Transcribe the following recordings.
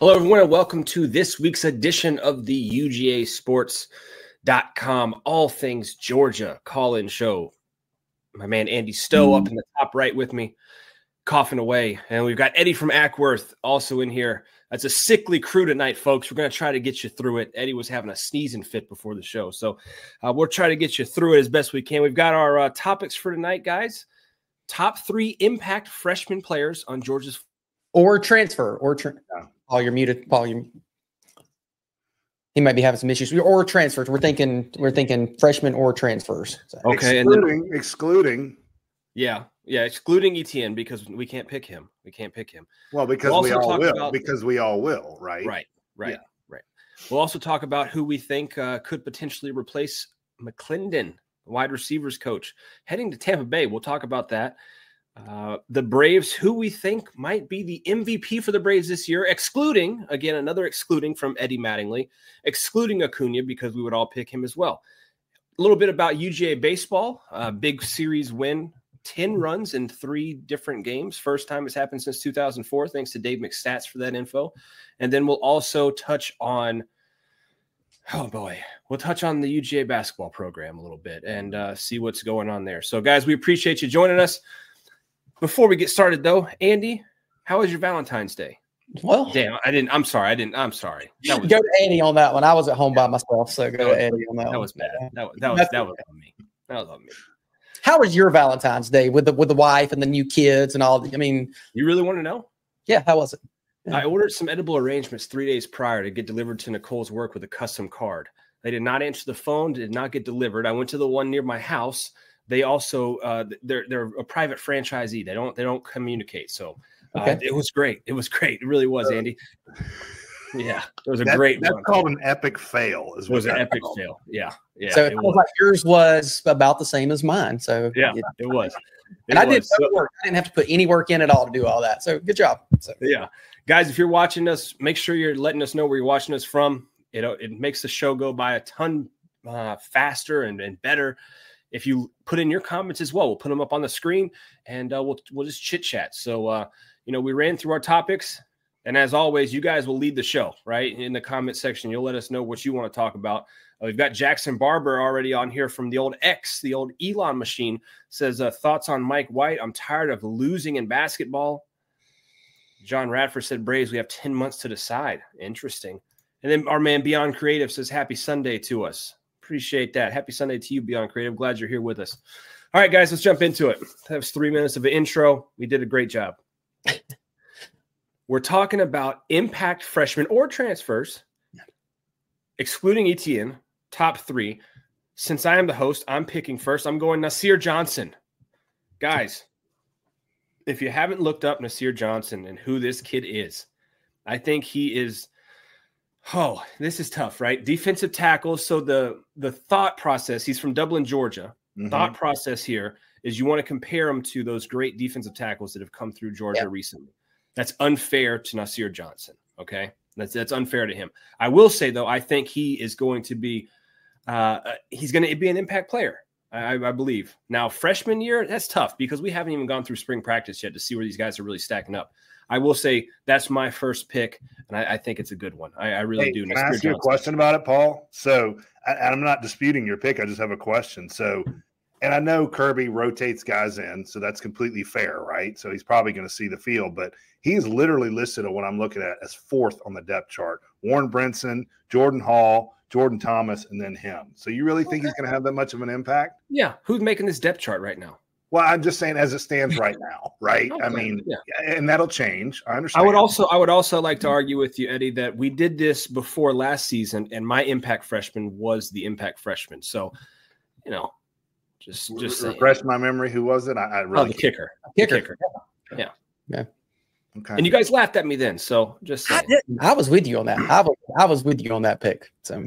Hello, everyone, and welcome to this week's edition of the UGA Sports.com All Things Georgia call in show. My man Andy Stowe up in the top right with me, coughing away. And we've got Eddie from Acworth also in here. That's a sickly crew tonight, folks. We're going to try to get you through it. Eddie was having a sneezing fit before the show. So uh, we'll try to get you through it as best we can. We've got our uh, topics for tonight, guys. Top three impact freshman players on Georgia's. Or transfer, or tra- Paul, you're muted. Paul, you he might be having some issues. Or transfers. We're thinking we're thinking freshmen or transfers. So. Okay, excluding, then, excluding. Yeah, yeah, excluding ETN because we can't pick him. We can't pick him. Well, because we'll we all will. About, because we all will, right? Right, right, yeah. right. We'll also talk about who we think uh, could potentially replace McClendon, wide receivers coach, heading to Tampa Bay. We'll talk about that. Uh, the Braves, who we think might be the MVP for the Braves this year, excluding, again, another excluding from Eddie Mattingly, excluding Acuna because we would all pick him as well. A little bit about UGA baseball, uh, big series win, 10 runs in three different games. First time it's happened since 2004. Thanks to Dave McStats for that info. And then we'll also touch on, oh boy, we'll touch on the UGA basketball program a little bit and uh, see what's going on there. So, guys, we appreciate you joining us. Before we get started, though, Andy, how was your Valentine's Day? Well, damn, I didn't. I'm sorry. I didn't. I'm sorry. That was, go to Andy on that one. I was at home by myself, so go to Andy on that. That one. was bad. That was that was that was on me. That was on me. How was your Valentine's Day with the with the wife and the new kids and all? The, I mean, you really want to know? Yeah. How was it? Yeah. I ordered some edible arrangements three days prior to get delivered to Nicole's work with a custom card. They did not answer the phone. Did not get delivered. I went to the one near my house they also uh, they're they're a private franchisee. They don't they don't communicate. So uh, okay. it was great. It was great. It really was, uh, Andy. Yeah, it was a that, great. That's one. called an epic fail. Is it was an epic called. fail. Yeah, yeah. So it, it was. like yours was about the same as mine. So yeah, it, it was. And I did no work. I didn't have to put any work in at all to do all that. So good job. So yeah, guys, if you're watching us, make sure you're letting us know where you're watching us from. You know, it makes the show go by a ton uh, faster and, and better if you put in your comments as well, we'll put them up on the screen and uh, we'll we'll just chit chat. So uh, you know, we ran through our topics, and as always, you guys will lead the show right in the comment section. You'll let us know what you want to talk about. Uh, we've got Jackson Barber already on here from the old X, the old Elon machine. Says uh, thoughts on Mike White. I'm tired of losing in basketball. John Radford said Braves. We have ten months to decide. Interesting. And then our man Beyond Creative says Happy Sunday to us. Appreciate that. Happy Sunday to you, Beyond Creative. Glad you're here with us. All right, guys, let's jump into it. That was three minutes of an intro. We did a great job. We're talking about impact freshmen or transfers, excluding ETN, top three. Since I am the host, I'm picking first. I'm going Nasir Johnson. Guys, if you haven't looked up Nasir Johnson and who this kid is, I think he is – Oh, this is tough, right? Defensive tackles. So the the thought process, he's from Dublin, Georgia. Mm-hmm. Thought process here is you want to compare him to those great defensive tackles that have come through Georgia recently. That's unfair to Nasir Johnson. Okay. That's that's unfair to him. I will say though, I think he is going to be uh, uh he's going to be an impact player. I, I, believe. Now, freshman year, that's tough because we haven't even gone through spring practice yet to see where these guys are really stacking up. I will say that's my first pick, and I, I think it's a good one. I, I really hey, do. Can I ask you a question about it, Paul? So I, I'm not disputing your pick. I just have a question. So, and I know Kirby rotates guys in, so that's completely fair, right? So he's probably going to see the field, but he's literally listed at what I'm looking at as fourth on the depth chart. Warren Brinson, Jordan Hall, Jordan Thomas, and then him. So you really think okay. he's going to have that much of an impact? Yeah. Who's making this depth chart right now? Well, I'm just saying as it stands right now, right? Okay. I mean, yeah. and that'll change. I understand. I would also I would also like to argue with you, Eddie, that we did this before last season, and my impact freshman was the impact freshman. So, you know, just just refresh saying. my memory. Who was it? I, I really oh, the kicker. Kicker. Kicker. Yeah. Yeah. Okay. And you guys laughed at me then, so just saying. I, I was with you on that. I was I was with you on that pick. So,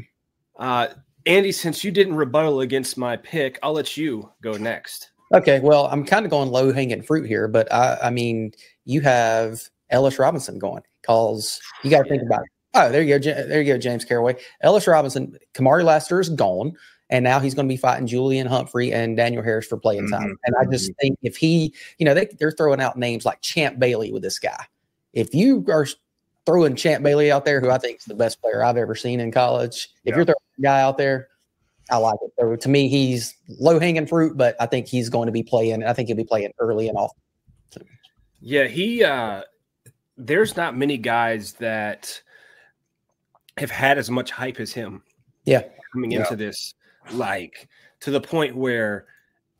uh, Andy, since you didn't rebuttal against my pick, I'll let you go next. Okay, well, I'm kind of going low hanging fruit here, but I, I mean, you have Ellis Robinson going because you got to think about it. Oh, there you go. There you go, James Caraway. Ellis Robinson, Kamari Lassiter is gone, and now he's going to be fighting Julian Humphrey and Daniel Harris for playing time. Mm-hmm. And I just mm-hmm. think if he, you know, they, they're throwing out names like Champ Bailey with this guy. If you are throwing Champ Bailey out there, who I think is the best player I've ever seen in college. If Yeah. you're throwing a guy out there, I like it. So to me, he's low hanging fruit, but I think he's going to be playing. I think he'll be playing early and often. Yeah, he uh there's not many guys that have had as much hype as him. Yeah. Coming Yeah. into this, like to the point where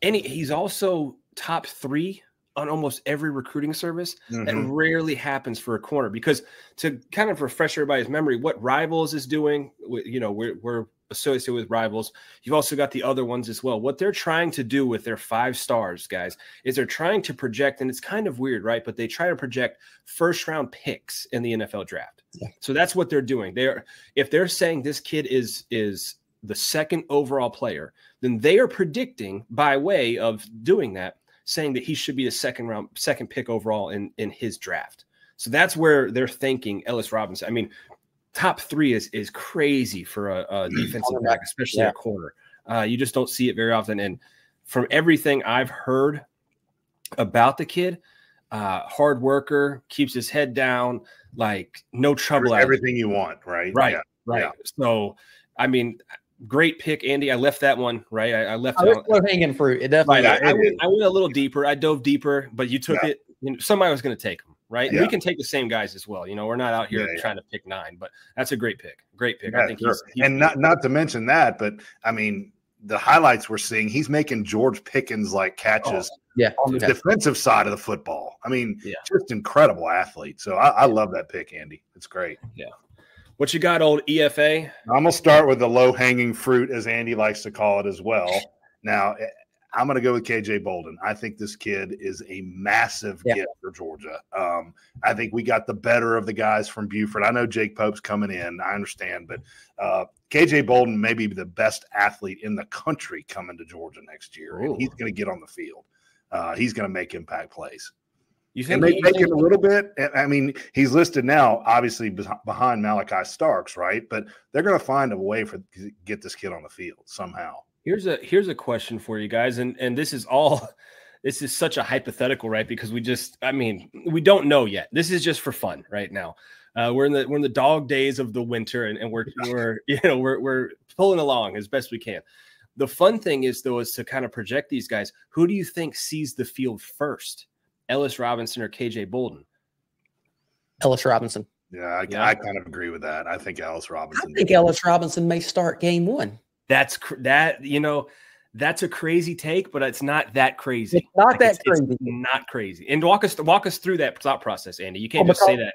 any he's also top three on almost every recruiting service. That Mhm. rarely happens for a corner because to kind of refresh everybody's memory, what Rivals is doing, you know, we're, we're associated with Rivals. You've also got the other ones as well. What they're trying to do with their five stars, guys, is they're trying to project, and it's kind of weird, right? But they try to project first round picks in the NFL draft. Yeah. So that's what they're doing. They're if they're saying this kid is is the second overall player, then they are predicting by way of doing that saying that he should be the second round, second pick overall in in his draft. So that's where they're thinking Ellis Robinson. I mean, top three is is crazy for a, a defensive back, especially Yeah. a corner. Uh, you just don't see it very often. And from everything I've heard about the kid, uh, hard worker, keeps his head down, like no trouble. out of it. Everything you want, right? Right. Yeah. Right. Yeah. So, I mean, great pick, Andy. I left that one right. I, I left it. it's hanging fruit. It definitely. Right. I, I, went. I went a little deeper. I dove deeper, but you took Yeah. it. You know, somebody was going to take them, right? Yeah. we can take the same guys as well. You know, we're not out here Yeah, yeah. trying to pick nine, but that's a great pick. Great pick. I think sure. he's, he's and not not to mention that, but I mean the highlights we're seeing, he's making George Pickens like catches oh, Yeah. on the defensive side of the football. I mean, just incredible athlete. So I, I love that pick, Andy. It's great. Yeah. What you got, old EFA. I'm gonna start with the low hanging fruit, as Andy likes to call it as well. Now, I'm gonna go with KJ Bolden. I think this kid is a massive Yeah. gift for Georgia. Um, I think we got the better of the guys from Buford. I know Jake Pope's coming in. I understand, but uh, KJ Bolden may be the best athlete in the country coming to Georgia next year, and he's going to get on the field. Uh, he's going to make impact plays. You And think they make it a little bit. I mean, he's listed now, obviously behind Malaki Starks, right? But they're going to find a way for to get this kid on the field somehow. Here's a here's a question for you guys, and and this is all this is such a hypothetical, right? Because we just, I mean, we don't know yet. This is just for fun right now. Uh, we're in the we're in the dog days of the winter, and, and we're we're you know we're we're pulling along as best we can. The fun thing is though is to kind of project these guys. Who do you think sees the field first, Ellis Robinson or KJ Bolden? Ellis Robinson. Yeah, I, Yeah. I kind of agree with that. I think Ellis Robinson. I think Ellis Robinson may start game one. That's cr- that you know that's a crazy take, but it's not that crazy. It's not Like, that it's- it's crazy. not crazy. And walk us walk us through that thought process, Andy. You can't Well, just say that.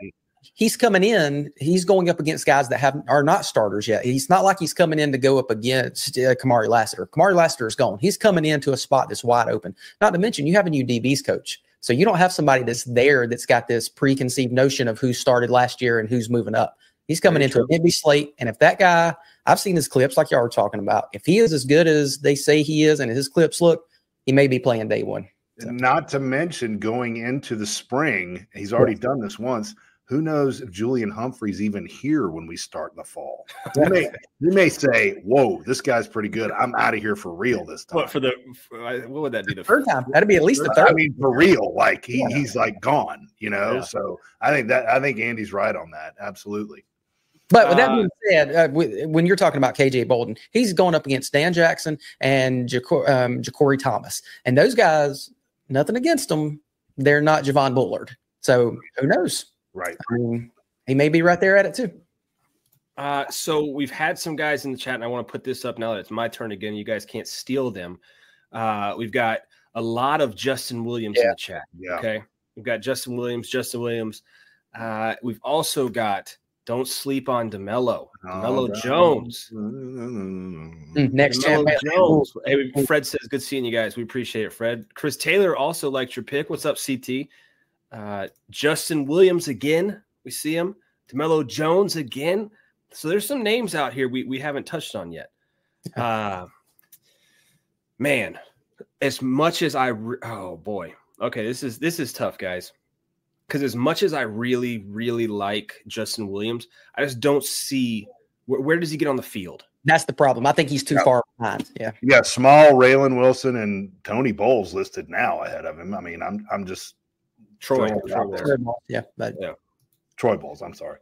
he's coming in. He's going up against guys that have are not starters yet. He's not like he's coming in to go up against uh, Kamari Lassiter. Kamari Lassiter is gone. He's coming into a spot that's wide open. Not to mention, you have a new DBs coach, so you don't have somebody that's there that's got this preconceived notion of who started last year and who's moving up. He's coming Very into an empty slate, and if that guy, I've seen his clips like y'all were talking about. If he is as good as they say he is, and his clips look, he may be playing day one. Not to mention going into the spring, he's already done this once. Who knows if Julian Humphrey's even here when we start in the fall? You may, you may say, "Whoa, this guy's pretty good. I'm out of here for real this time." What for the for, what would that be the Third time, that'd be at least the third. I third. mean, for real, like he, Yeah. he's like gone, you know. Yeah. So I think that I think Andy's right on that. Absolutely. But with that Uh, being said, uh, with, when you're talking about KJ Bolden, he's going up against Dan Jackson and Jacor, um, Ja'Cory Thomas, and those guys. Nothing against them, they're not Javon Bullard. So who knows? Right. I mean, he may be right there at it too. Uh, so we've had some guys in the chat, and I want to put this up now that it's my turn again. You guys can't steal them. Uh, we've got a lot of Justin Williams in the chat. Yeah. Okay, we've got Justin Williams, Justin Williams. Uh, we've also got don't sleep on DeMello, DeMello Oh, Jones. Mm, Next DeMello Jones. Hey, Fred says, "Good seeing you guys. We appreciate it, Fred." Chris Taylor also liked your pick. What's up, CT? Uh, Justin Williams again. We see him. DeMello Jones again. So there's some names out here we we haven't touched on yet. Uh, man, as much as I re- oh boy, okay, this is this is tough, guys. Because as much as I really really like Justin Williams, I just don't see where, where does he get on the field. That's the problem. I think he's too Yeah. far behind. Yeah. Yeah, Small, Raylen Wilson, and Tony Bowles listed now ahead of him. I mean, I'm I'm just Troy, Throwing it Troy out Wilson. there. Yeah. But Troy Bowles. I'm sorry.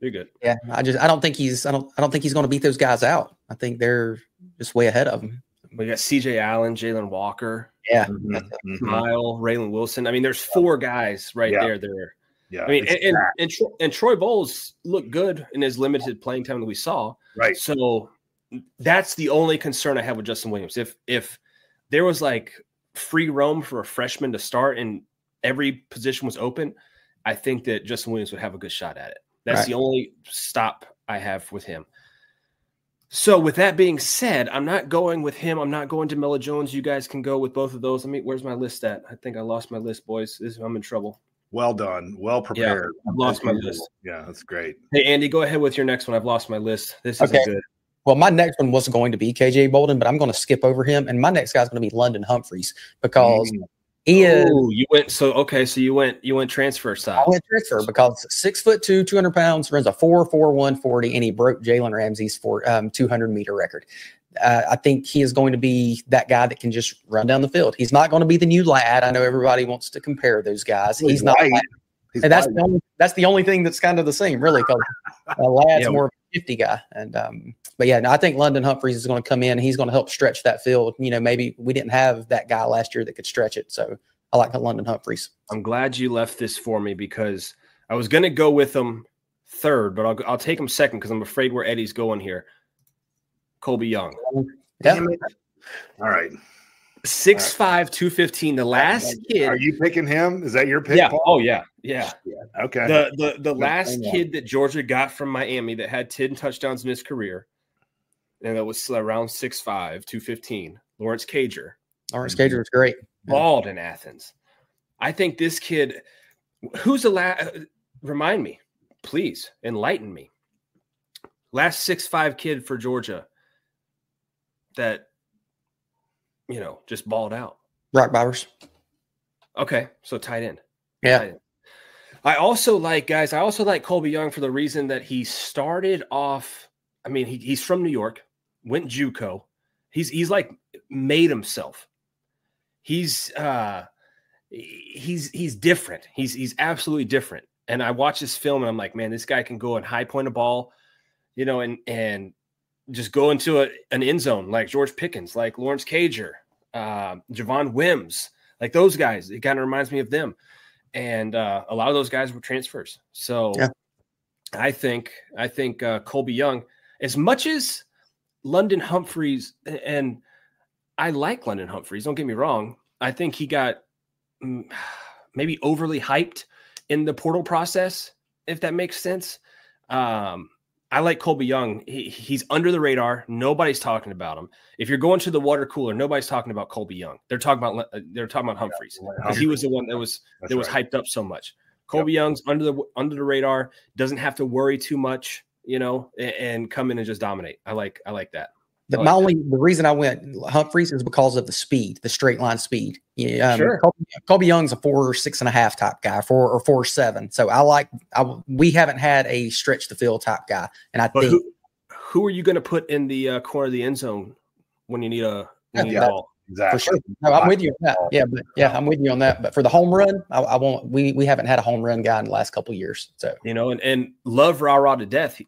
You're good. Yeah, I just I don't think he's I don't I don't think he's going to beat those guys out. I think they're just way ahead of him. We got C.J. Allen, Jalon Walker, Yeah, Mhm, mhm. Mile, Raylen Wilson. I mean, there's four guys right Yeah. there. There. Yeah, I mean, and, and, and, Tro- and Troy Bowles looked good in his limited playing time that we saw. right. So that's the only concern I have with Justin Williams. If if there was like free roam for a freshman to start and every position was open, I think that Justin Williams would have a good shot at it. That's Right. the only stop I have with him. So with that being said, I'm not going with him. I'm not going to Melo Jones. You guys can go with both of those. I mean, where's my list at? I think I lost my list, boys. This, I'm in trouble. Well done. Well prepared. I've lost my As list. Yeah, that's great. Hey, Andy, go ahead with your next one. I've lost my list. This is Okay. good. Well, my next one was going to be KJ Bolden, but I'm going to skip over him, and my next guy's going to be London Humphreys because Mm, he is. You went so okay. So you went you went transfer side. I went transfer because six foot two, 200 pounds, runs a four, four, one forty, and he broke Jalen Ramsey's for um, 200 meter record. Uh, I think he is going to be that guy that can just run down the field. He's not going to be the new Ladd. I know everybody wants to compare those guys. He's not. white. He's And that's white. the only that's the only thing that's kind of the same, really, because uh, Ladd's Yeah. more of a 50 guy. And um, but yeah, no, I think London Humphreys is going to come in. and He's going to help stretch that field. You know, maybe we didn't have that guy last year that could stretch it. So I like London Humphreys. I'm glad you left this for me because I was going to go with them third, but I'll, I'll take him second because I'm afraid where Eddie's going here. Colby Young, Yeah. Damn it. All right. 6'5, 215, the last kid. Are you picking him? Is that your pick? Yeah. Paul? Oh, yeah. Yeah. Okay. The the the last kid that Georgia got from Miami that had 10 touchdowns in his career, and that was around 6'5, 215, Lawrence Cager. Lawrence Cager is great. balled in Athens. I think this kid, who's the last, uh, remind me, please enlighten me. Last six five kid for Georgia that, you know, just balled out. Brock Bowers. Okay, so tight end. Yeah. Tight end. I also like guys. I also like Colby Young for the reason that he started off. I mean, he, he's from New York, went JUCO. He's he's like made himself. He's uh he's he's different. He's he's absolutely different. And I watch this film and I'm like, man, this guy can go and high point a ball, you know, and and just go into a, an end zone like George Pickens, like Lawrence Cager, uh, Javon Wims, like those guys. It kind of reminds me of them. And uh, a lot of those guys were transfers. So Yeah. I think I think uh, Colby Young, as much as London Humphreys, and I like London Humphreys. Don't get me wrong. I think he got mm, maybe overly hyped in the portal process, if that makes sense. Um, I like Colby Young. He, he's under the radar. Nobody's talking about him. If you're going to the water cooler, nobody's talking about Colby Young. They're talking about uh, they're talking about Humphreys because he was the one that was That's that was right. hyped up so much. Colby Young's under the under the radar, doesn't have to worry too much, you know, and, and come in and just dominate. I like I like that. The, my only the reason I went Humphreys is because of the speed, the straight line speed. Yeah, um, Sure. Colby, Colby Young's a four or six and a half type guy, four or four or seven. So I like. I we haven't had a stretch the field type guy, and I But think who who are you going to put in the uh, corner of the end zone when you need a when you need Yeah. ball? Exactly. for sure. No, I'm with you on that. Yeah, but yeah, I'm with you on that. But for the home run, I, I won't. We we haven't had a home run guy in the last couple of years. So You know, and and love Rara to death.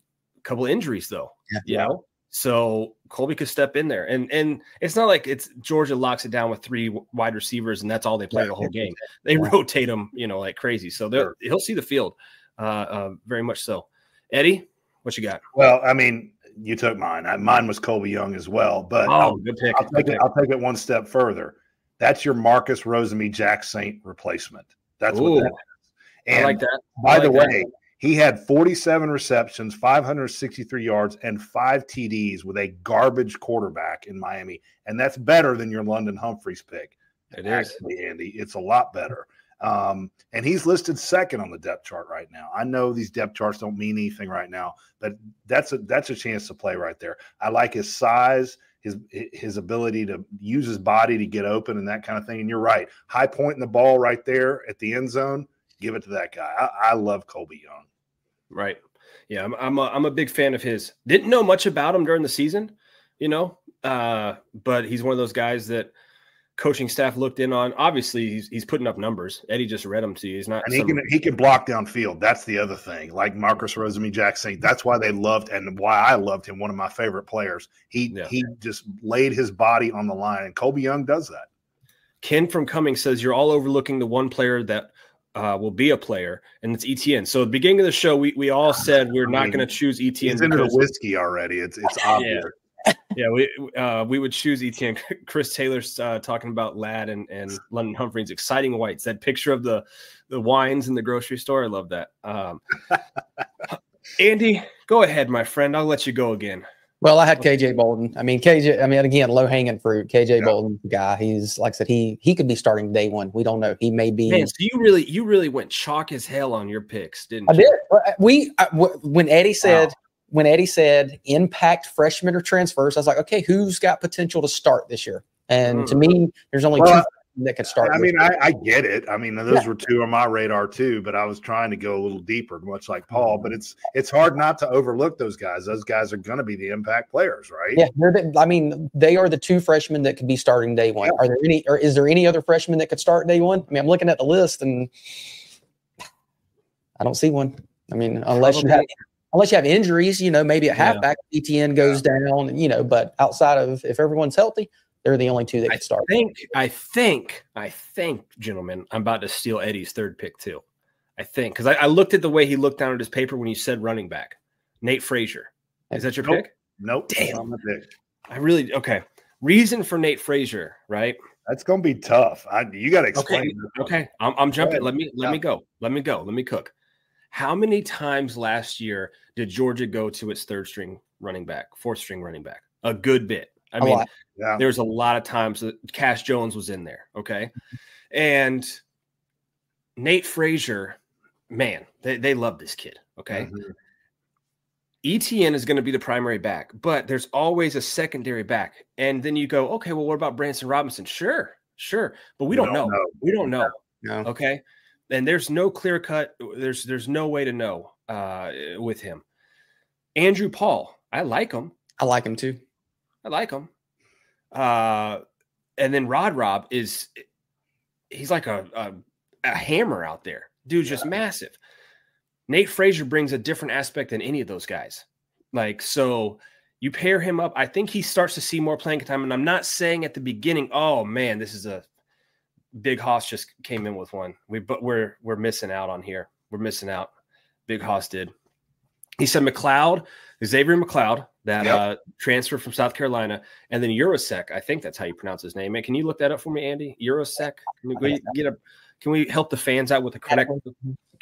Couple of injuries though. Yeah. You know, so Colby could step in there, and and it's not like it's Georgia locks it down with three wide receivers, and that's all they play the whole game. They Yeah. rotate them, you know, like crazy. So they're he'll see the field, uh, uh, very much so. Eddie, what you got? Well, I mean, you took mine. I, mine was Colby Young as well, but Oh, I'll, good pick. I'll good take it. pick. I'll take it one step further. That's your Marcus Rosemy-Jacksaint replacement. That's Ooh, what that is. I And like that. by I the like that. He had 47 receptions, 563 yards, and five TDs with a garbage quarterback in Miami, and that's better than your London Humphreys pick. It is. Actually, Andy, it's a lot better. Um, and he's listed second on the depth chart right now. I know these depth charts don't mean anything right now, but that's a that's a chance to play right there. I like his size, his his ability to use his body to get open and that kind of thing. And you're right, high point in the ball right there at the end zone. Give it to that guy. I, I love Colby Young. Right. Yeah, I'm I'm a, I'm a big fan of his. Didn't know much about him during the season, you know, uh, but he's one of those guys that coaching staff looked in on. Obviously, he's, he's putting up numbers. Eddie just read them to you. He's not. And he can he can block downfield. That's the other thing. Like Marcus Rosemy-Jacksaint, that's why they loved and why I loved him. One of my favorite players. He yeah. he just laid his body on the line, and Colby Young does that. Ken from Cummings says you're all overlooking the one player that uh, will be a player, and it's ETN. So at the beginning of the show, we, we all said we're I not going to choose ETN. It's into the whiskey already. It's it's obvious. Yeah, yeah we uh, we would choose ETN. Chris Taylor's uh, talking about Ladd and, and London Humphreys, exciting whites. That picture of the the wines in the grocery store. I love that. Um, Andy, go ahead, my friend. I'll let you go again. Well, I had KJ Bolden. I mean, KJ. I mean, again, low hanging fruit. KJ yeah. Bolden, the guy. He's like I said, he he could be starting day one. We don't know. He may be. Man, so you really you really went chalk as hell on your picks, didn't I you? did. We I, when Eddie said wow. when Eddie said impact freshmen or transfers, I was like, okay, who's got potential to start this year? And mm. to me, there's only well, two that could start. I mean, I, I, get it. I mean, those yeah. were two on my radar too, but I was trying to go a little deeper, much like Paul. But mm-hmm. it's it's hard not to overlook those guys. Those guys are going to be the impact players, right? Yeah, the, I mean, they are the two freshmen that could be starting day one. Yeah. Are there any, or is there any other freshmen that could start day one? I mean, I'm looking at the list and I don't see one. I mean, unless Probably. you have unless you have injuries, you know, maybe a halfback yeah. ETN goes yeah. down, you know, but outside of if everyone's healthy, they're the only two that can start. I think, I think, I think, gentlemen, I'm about to steal Eddie's third pick too. I think because I, I, looked at the way he looked down at his paper when you said running back. Nate Frazier. Is that your nope. pick? Nope. Damn. I really okay. Reason for Nate Frazier, right? That's gonna be tough. I, you got to explain. Okay, okay. I'm, I'm jumping. Let me let yeah. me go. Let me go. Let me cook. How many times last year did Georgia go to its third string running back, fourth string running back? A good bit. I a mean, yeah. there's a lot of times that Cash Jones was in there. Okay. And Nate Frazier, man, they, they love this kid. Okay. Mm-hmm. ETN is going to be the primary back, but there's always a secondary back. And then you go, okay, well, what about Branson Robinson? Sure, sure. But we, we don't, don't know. know. We don't know. No. Okay. And there's no clear cut, there's there's no way to know uh, with him. Andrew Paul, I like him. I like him too. I like him. Uh, and then Rod Rob is he's like a, a, a hammer out there. Dude's yeah. just massive. Nate Frazier brings a different aspect than any of those guys. Like, so you pair him up. I think he starts to see more playing time. And I'm not saying at the beginning, oh man, this is a big Hoss just came in with one. We but we're we're missing out on here. We're missing out. Big Hoss did. He said McLeod, Xzavier McLeod, that yep. uh, transfer from South Carolina, and then Yurosek. I think that's how you pronounce his name. And can you look that up for me, Andy? Yurosek. Can we get a? Can we help the fans out with the correct?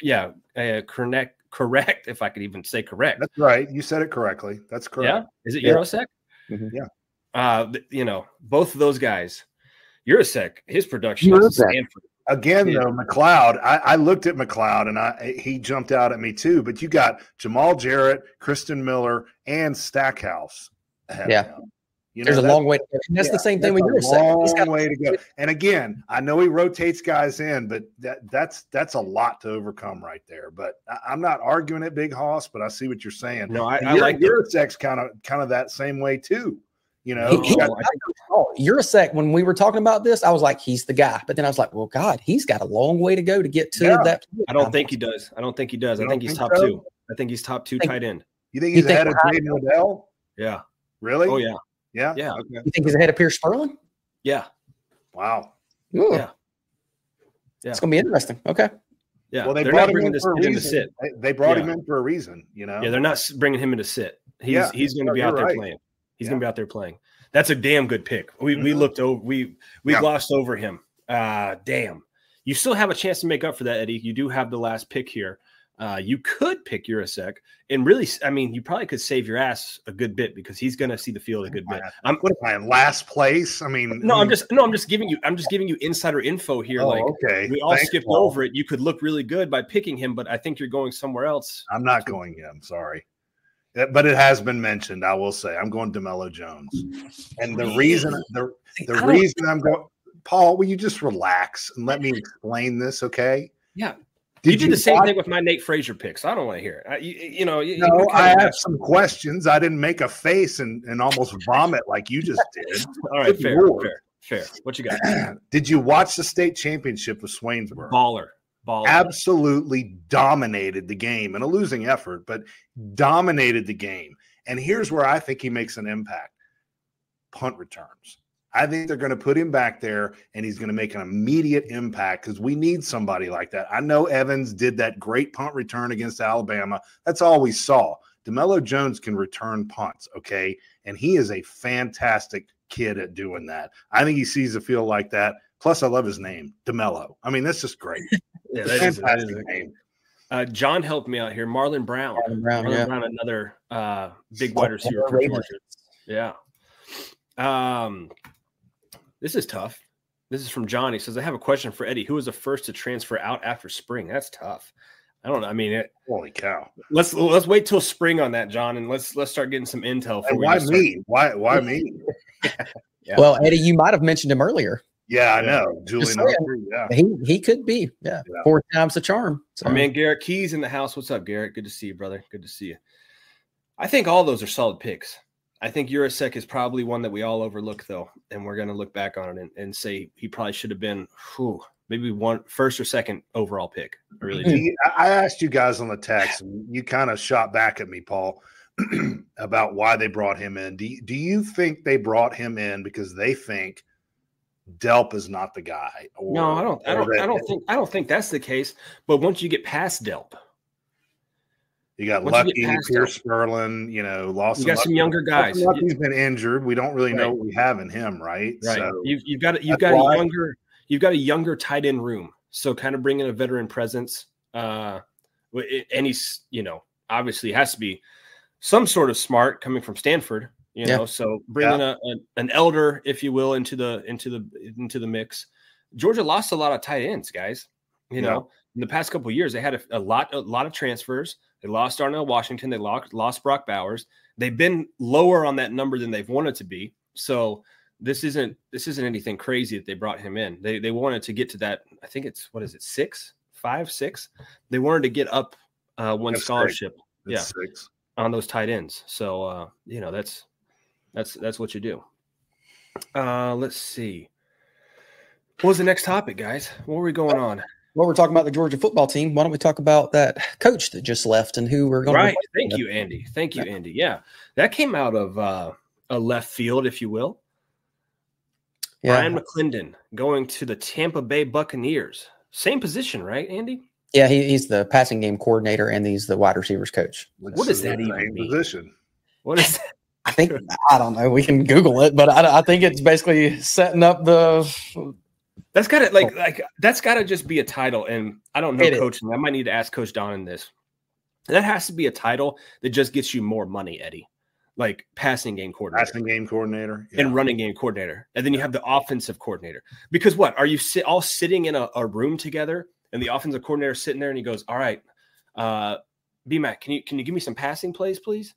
Yeah, uh, correct. Correct. If I could even say correct. That's right. You said it correctly. That's correct. Yeah. Is it yeah. Yurosek? Mm-hmm. Yeah. Uh, you know, both of those guys. Yurosek, his production is Stanford Again, yeah. though, McLeod, I, I, looked at McLeod and I he jumped out at me too. But you got Jamaal Jarrett, Christen Miller, and Stackhouse. Yeah. You know, There's a long way. To go. And that's yeah, the same thing we do. Long He's got way to go. And again, I know he rotates guys in, but that that's that's a lot to overcome right there. But I, am not arguing it, Big Hoss. But I see what you're saying. No, I, I like Yurosek kind of kind of that same way too. You know, he, he, got, Yurosek. When we were talking about this, I was like, he's the guy. But then I was like, well, God, he's got a long way to go to get to yeah. that. I don't think he does. I don't think he does. You I think he's think top so? two. I think he's top two think, tight end. You think he's you ahead think of Jaden Liddell? Yeah. Really? Oh yeah. Yeah. Yeah. Okay. You think he's ahead of Pearce Spurlin? Yeah. Wow. Ooh. Yeah. Yeah. It's gonna be interesting. Okay. Yeah. Well, they they're brought him in for a reason. sit. They, they brought yeah. him in for a reason. You know. Yeah, they're not bringing him in to sit. He's yeah. he's going to be out there right. playing. He's yeah. going to be out there playing. That's a damn good pick. We mm-hmm. we looked over we we yeah. glossed over him. Uh damn. You still have a chance to make up for that, Eddie. You do have the last pick here. Uh, you could pick Yurosek, and really, I mean, you probably could save your ass a good bit because he's going to see the field a good bit. I'm what am I in last place? I mean, no, I'm just no, I'm just giving you, I'm just giving you insider info here. Oh, like, okay, we all Thanks, skipped Paul. over it. You could look really good by picking him, but I think you're going somewhere else. I'm not going him. Sorry Eh, but it has been mentioned. I will say I'm going DeMello Jones, and the reason the the reason I'm going, Paul, will you just relax and let me explain this, okay? Yeah. Did you did you the same watch? thing with my Nate Frazier picks. I don't want to hear it. I, you, you, know, you, no, I have some questions. I didn't make a face and, and almost vomit like you just did. All right, fair, fair. Fair. What you got? Did you watch the state championship with Swainsboro? Baller. Baller. Absolutely dominated the game in a losing effort, but dominated the game. And here's where I think he makes an impact punt returns. I think they're going to put him back there and he's going to make an immediate impact because we need somebody like that. I know Evans did that great punt return against Alabama. That's all we saw. DeMello Jones can return punts, okay? And he is a fantastic kid at doing that. I think he sees a field like that. Plus, I love his name, DeMello. I mean, that's just great. yeah, that is, that is a name. Uh, John helped me out here. Marlon Brown. Marlon Brown, Marlon yeah. Brown another uh, big wide receiver for Georgia. Yeah. Um, this is tough. This is from John. He says, I have a question for Eddie. Who was the first to transfer out after spring? That's tough. I don't know. I mean, it, Holy cow. let's let's wait till spring on that, John, and let's let's start getting some intel. And why me? Why why me? Yeah. Well, Eddie, you might have mentioned him earlier. Yeah, I know. Julian saying. Arthur, yeah. He he could be. Yeah. Yeah. Four times the charm. So, Our man Garrett Keys in the house. What's up, Garrett? Good to see you, brother. Good to see you. I think all those are solid picks. I think Yurosek is probably one that we all overlook, though, and we're going to look back on it and, and say he probably should have been whew, maybe one first or second overall pick. I really do. I I asked you guys on the text, and you kind of shot back at me, Paul, about why they brought him in. Do you, do you think they brought him in because they think Delp is not the guy? Or, No, I don't. I don't. that I don't think. I don't think that's the case. But once you get past Delp, you got once you Luckie, past Pearce Spurlin, you know, Lawson. you got some younger guys. Luckie's been injured. We don't really know what we have in him, right? Right. So, you've, you've got you've got why- a younger you've got a younger tight end room. So kind of bringing a veteran presence. Uh, and he's you know obviously has to be some sort of smart coming from Stanford. You Yeah. know, so bringing a, a an elder, if you will, into the into the into the mix. Georgia lost a lot of tight ends, guys. You Yeah. know, in the past couple of years, they had a, a lot a lot of transfers. They lost Darnell Washington. They lost lost Brock Bowers. They've been lower on that number than they've wanted to be. So this isn't this isn't anything crazy that they brought him in. They they wanted to get to that. I think it's what is it six, five, six. They wanted to get up uh, one That's scholarship yeah six. on those tight ends. So uh, you know that's that's that's what you do. Uh, let's see. What was the next topic, guys? What were we going on? Well, we're talking about the Georgia football team. Why don't we talk about that coach that just left and who we're going Right. to Thank you, Andy. Thank you, Andy. Yeah, that came out of uh, a left field, if you will. Yeah. Bryan McClendon going to the Tampa Bay Buccaneers. Same position, right, Andy? Yeah, he, he's the passing game coordinator and he's the wide receivers coach. Which What does that even mean? Position. What is that? I think I don't know. We can Google it, but I, I think it's basically setting up the. That's got to like like that's got to just be a title. And I don't know, It is. Coach. and I might need to ask Coach Don in this. That has to be a title that just gets you more money, Eddie. Like passing game coordinator Passing game coordinator. Yeah. and running game coordinator, and then you have the offensive coordinator. Because what are you sit, all sitting in a, a room together, and the offensive coordinator sitting there, and he goes, "All right, uh, BMAC, can you can you give me some passing plays, please?"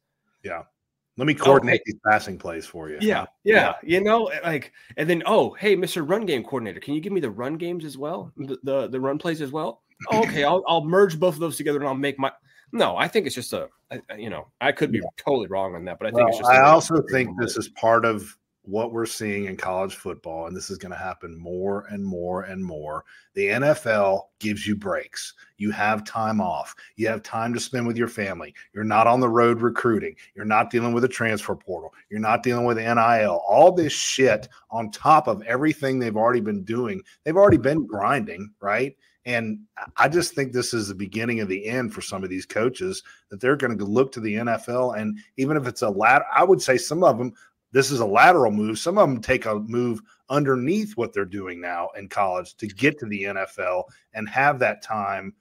Let me oh, coordinate these passing plays for you. Yeah, yeah, you know, eh, like, and then oh, hey, Mister Run Game Coordinator, can you give me the run games as well, the the, the run plays as well? Oh, okay, I'll I'll merge both of those together and I'll make my. No, I think it's just a, I- you know, I could be totally wrong on that, but I think Well, it's just. I also think this is part of what we're seeing in college football, and this is going to happen more and more and more. The NFL gives you breaks. You have time off. You have time to spend with your family. You're not on the road recruiting. You're not dealing with a transfer portal. You're not dealing with NIL. All this shit on top of everything they've already been doing. They've already been grinding, right? And I just think this is the beginning of the end for some of these coaches that they're going to look to the NFL. And even if it's a lat, I would say some of them, this is a lateral move. Some of them take a move underneath what they're doing now in college to get to the NFL and have that time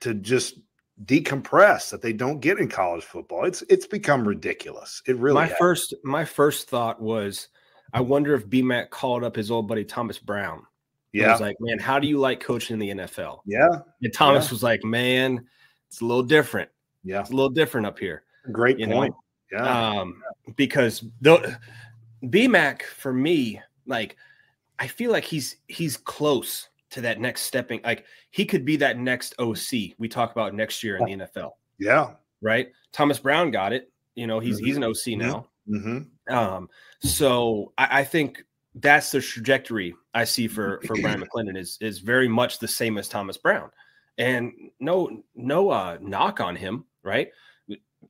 to just decompress that they don't get in college football. It's it's become ridiculous. It really my has. first my first thought was, I wonder if BMAC called up his old buddy Thomas Brown. yeah. was like, man, how do you like coaching in the NFL? yeah. And Thomas Yeah. was like, man, it's a little different. Yeah. It's a little different up here. Great You know, point. Yeah. um, because the BMAC for me, like, I feel like he's he's close to that next stepping. Like, he could be that next OC we talk about next year in the NFL, yeah. right? Thomas Brown got it. You know, he's he's an OC Mhm. now. hmm Um, so I, I think that's the trajectory I see for for Bryan McClendon is is very much the same as Thomas Brown, and no no uh, knock on him, right?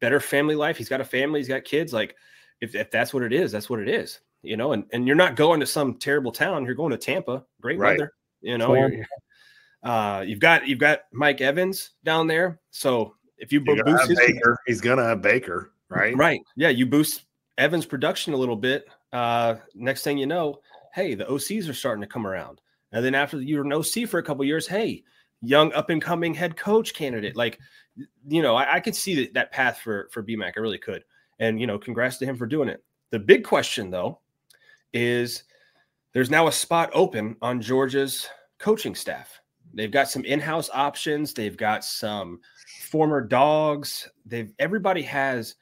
Better family life. He's got a family. He's got kids. Like if if that's what it is, that's what it is. You know, and and you're not going to some terrible town. You're going to Tampa. Great Right. weather. You know, Sure. you're- uh, you've got you've got Mike Evans down there. So if you You're bo- gonna boost his Baker. He's gonna have Baker, right? Right. Yeah. You boost Evans' production a little bit. Uh, next thing you know, hey, the OCs are starting to come around. And then after you're an OC for a couple years, hey, young up and coming head coach candidate. Like, you know, I, I could see that, that path for for BMAC. I really could. And you know, congrats to him for doing it. The big question though is there's now a spot open on Georgia's coaching staff. They've got some in-house options. They've got some former dogs. They've everybody has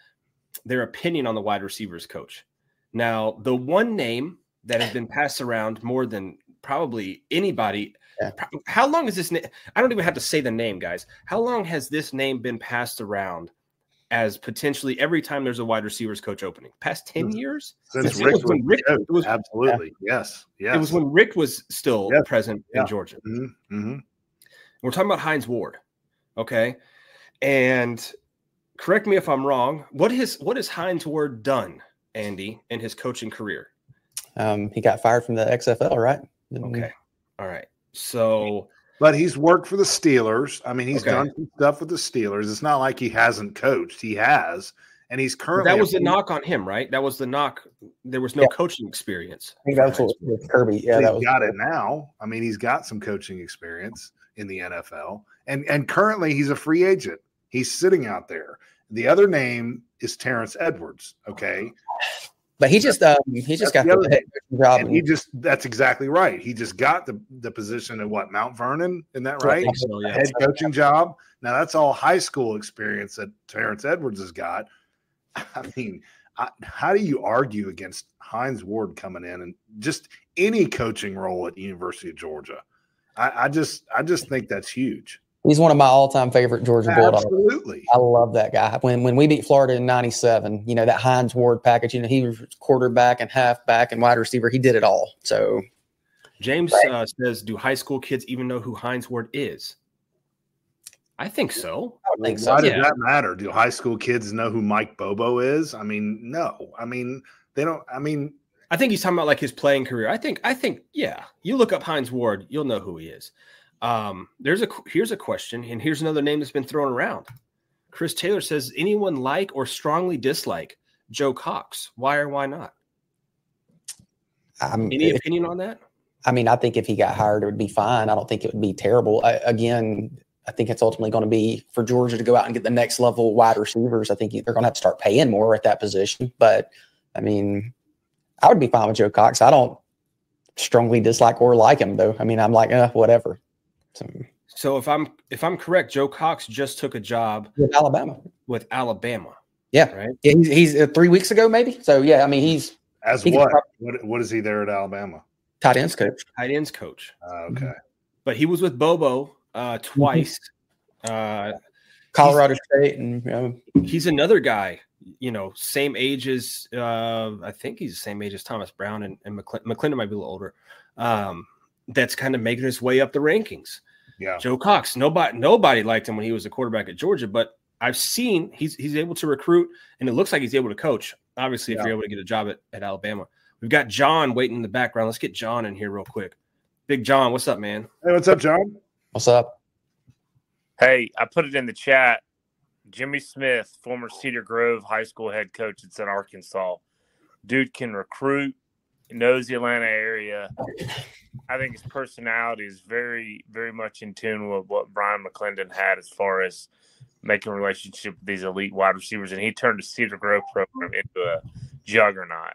their opinion on the wide receivers coach. Now, the one name that has been passed around more than probably anybody. Yeah. How long is this name? I don't even have to say the name, guys. How long has this name been passed around as potentially every time there's a wide receivers coach opening? Past 10 years? Since It Richt was was, when Richt- coach, it was- absolutely yes, yes. It was when Richt was still Yeah. present Yeah. in Georgia. hmm We're talking about Hines Ward. Okay. And correct me if I'm wrong. What has what has Hines Ward done, Andy, in his coaching career? Um, he got fired from the XFL, right? Didn't- Okay. All right. So But he's worked for the Steelers. I mean, he's Okay. done some stuff with the Steelers. It's not like he hasn't coached. He has, and he's currently that was the a- knock on him, right? That was the knock. There was no Yeah. coaching experience. I think that's what with Kirby. Yeah, he's that was got it now. I mean, he's got some coaching experience in the NFL, and and currently he's a free agent. He's sitting out there. The other name is Terrence Edwards. Okay, But he just um, he just That's got the other the head coaching job. and he just that's exactly right. He just got the the position at what Mount Vernon, isn't that right? So yeah. head coaching job. Now that's all high school experience that Terrence Edwards has got. I mean, I, how do you argue against Hines Ward coming in and just any coaching role at the University of Georgia? I, I just, I just think that's huge. He's one of my all-time favorite Georgia Bulldogs. Absolutely. I love that guy. When when we beat Florida in '97, you know that Hines Ward package. You know he was quarterback and halfback and wide receiver. He did it all. So James Right. uh, says, "Do high school kids even know who Hines Ward is?" I think so. I would think Why so. does yeah. that matter? Do high school kids know who Mike Bobo is? I mean, no. I mean, they don't. I mean, I think he's talking about like his playing career. I think, I think, yeah. You look up Hines Ward, you'll know who he is. Um, there's a here's a question, and here's another name that's been thrown around. Chris Taylor says, anyone like or strongly dislike Joe Cox? Why or why not? I'm, Any opinion on that? I mean, I think if he got hired, it would be fine. I don't think it would be terrible. I, again, I think it's ultimately going to be for Georgia to go out and get the next level wide receivers. I think they're going to have to start paying more at that position. But I mean, I would be fine with Joe Cox. I don't strongly dislike or like him though. I mean, I'm like, uh, whatever. So, So if I'm if I'm correct, Joe Cox just took a job with Alabama, with Alabama. Yeah. Right. yeah, he's, he's uh, three weeks ago maybe. So yeah, I mean, he's as He what? prob- what? What is he there at Alabama? tight ends coach. Tight ends coach. Uh, okay. But he was with Bobo uh twice. Uh Colorado State, and um, he's another guy, you know, same age as uh, I think he's the same age as Thomas Brown and, and McClin- McClendon might be a little older. Um, that's kind of making his way up the rankings. Yeah. Joe Cox, nobody nobody liked him when he was a quarterback at Georgia, but I've seen he's he's able to recruit and it looks like he's able to coach. Obviously, if you're able to get a job at, at Alabama. We've got John waiting in the background. Let's get John in here real quick. Big John, what's up, man? Hey, what's up, John? what's up? Hey, I put it in the chat. Jimmy Smith, former Cedar Grove High School head coach at Southern Arkansas. Dude can recruit, knows the Atlanta area. I think his personality is very, very much in tune with what Bryan McClendon had as far as making a relationship with these elite wide receivers. And he turned the Cedar Grove program into a juggernaut.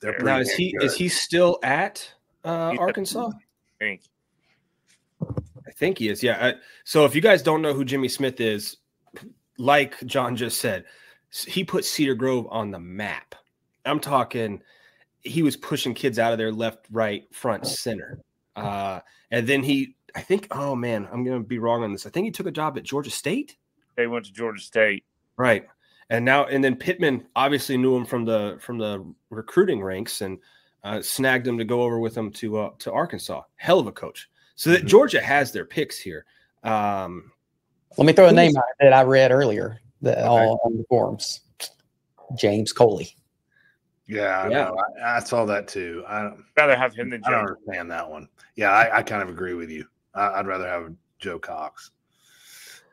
They're Now, is he good. is he still at uh, Arkansas? I think. I think he is. Yeah. I, so if you guys don't know who Jimmy Smith is, like John just said, he put Cedar Grove on the map. I'm talking, he was pushing kids out of there left, right, front, center. Uh, and then he, I think, oh man, I'm going to be wrong on this. I think he took a job at Georgia State. They went to Georgia State. Right. And now, and then Pittman obviously knew him from the from the recruiting ranks, and uh, snagged him to go over with him to uh, to Arkansas. Hell of a coach. So that Georgia has their picks here. Um, Let me throw a name out that I read earlier that Okay. all on the forums. James Coley. Yeah, I Yeah. know. I, I saw that too. I don't, rather have him than Joe. I don't understand that one. Yeah, I, I kind of agree with you. I, I'd rather have Joe Cox.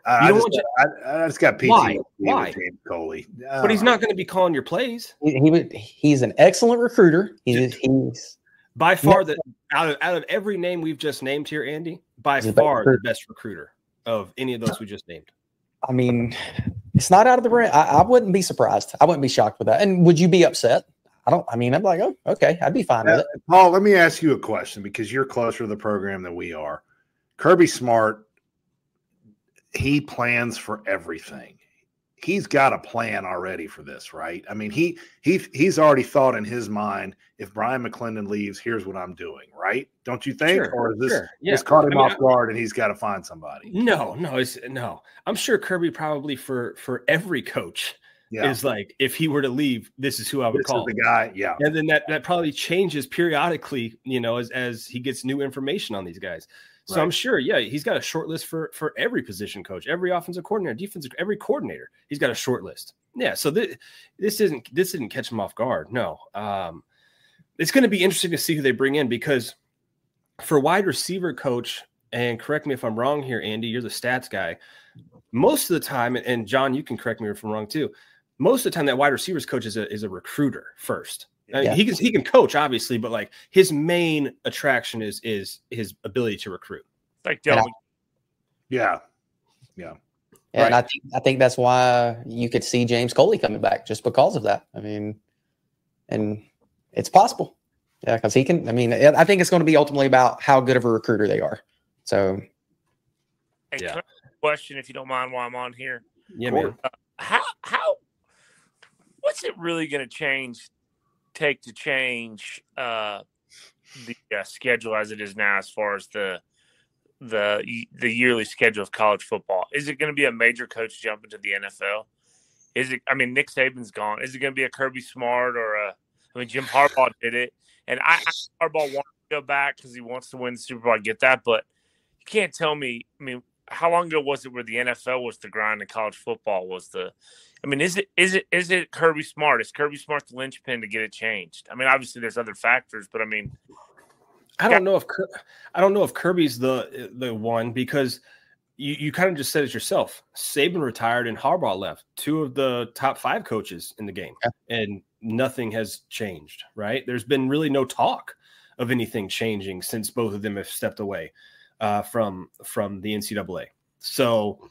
I, You I, just, want I, I just got PTSD Why? with Why? James Coley. but he's Uh, not going to be calling your plays He, he would. He's an excellent recruiter. He's he's by far. The out of out of every name we've just named here, Andy, by He's the best far the best recruiter of any of those we just named. I mean, it's not out of the realm. I, I wouldn't be surprised. I wouldn't be shocked with that. And would you be upset? I don't. I mean, I'm like, oh, okay, I'd be fine with uh, it. Paul, let me ask you a question because you're closer to the program than we are. Kirby Smart, he plans for everything. He's got a plan already for this, right? I mean, he he he's already thought in his mind if Bryan McClendon leaves, here's what I'm doing, right? Don't you think? Sure, or is this sure, yeah. just caught him I mean, off guard and he's got to find somebody? No, no, it's no. I'm sure Kirby probably for for every coach Yeah, is like if he were to leave, this is who I would this is call. the guy. Yeah, And then that that probably changes periodically, you know, as as he gets new information on these guys. So I'm sure, yeah, he's got a short list for for every position coach, every offensive coordinator, defensive, every coordinator. He's got a short list. Yeah, so this this isn't this didn't catch him off guard. No, um, it's going to be interesting to see who they bring in because for wide receiver coach, and correct me if I'm wrong here, Andy, you're the stats guy. Most of the time, and John, you can correct me if I'm wrong too. Most of the time, that wide receivers coach is a is a recruiter first. Uh, Yeah. He can he can coach obviously, but like his main attraction is is his ability to recruit. Like Yeah. Del yeah, And Right. I think I think that's why you could see James Coley coming back just because of that. I mean, and it's possible. Yeah, because he can. I mean, I I think it's going to be ultimately about how good of a recruiter they are. So Hey, Yeah. can I ask a question if you don't mind while I'm on here. Yeah, Cool. man. How how what's it really going to change take to change uh the uh, schedule as it is now as far as the the the yearly schedule of college football? Is it going to be a major coach jump into the NFL? Is it? I mean, Nick Saban's gone. Is it going to be a Kirby Smart or a? I mean, Jim Harbaugh did it, and I, I Harbaugh wants to go back because he wants to win the Super Bowl. I get that, but you can't tell me. I mean, how long ago was it where the NFL was the grind and college football was the? I mean, is it is it is it Kirby Smart? Is Kirby Smart the linchpin to get it changed? I mean, obviously there's other factors, but I mean, I don't know if I don't know if Kirby's the the one because you, you kind of just said it yourself. Saban retired and Harbaugh left, two of the top five coaches in the game, and nothing has changed. Right? There's been really no talk of anything changing since both of them have stepped away uh, from from the NCAA. So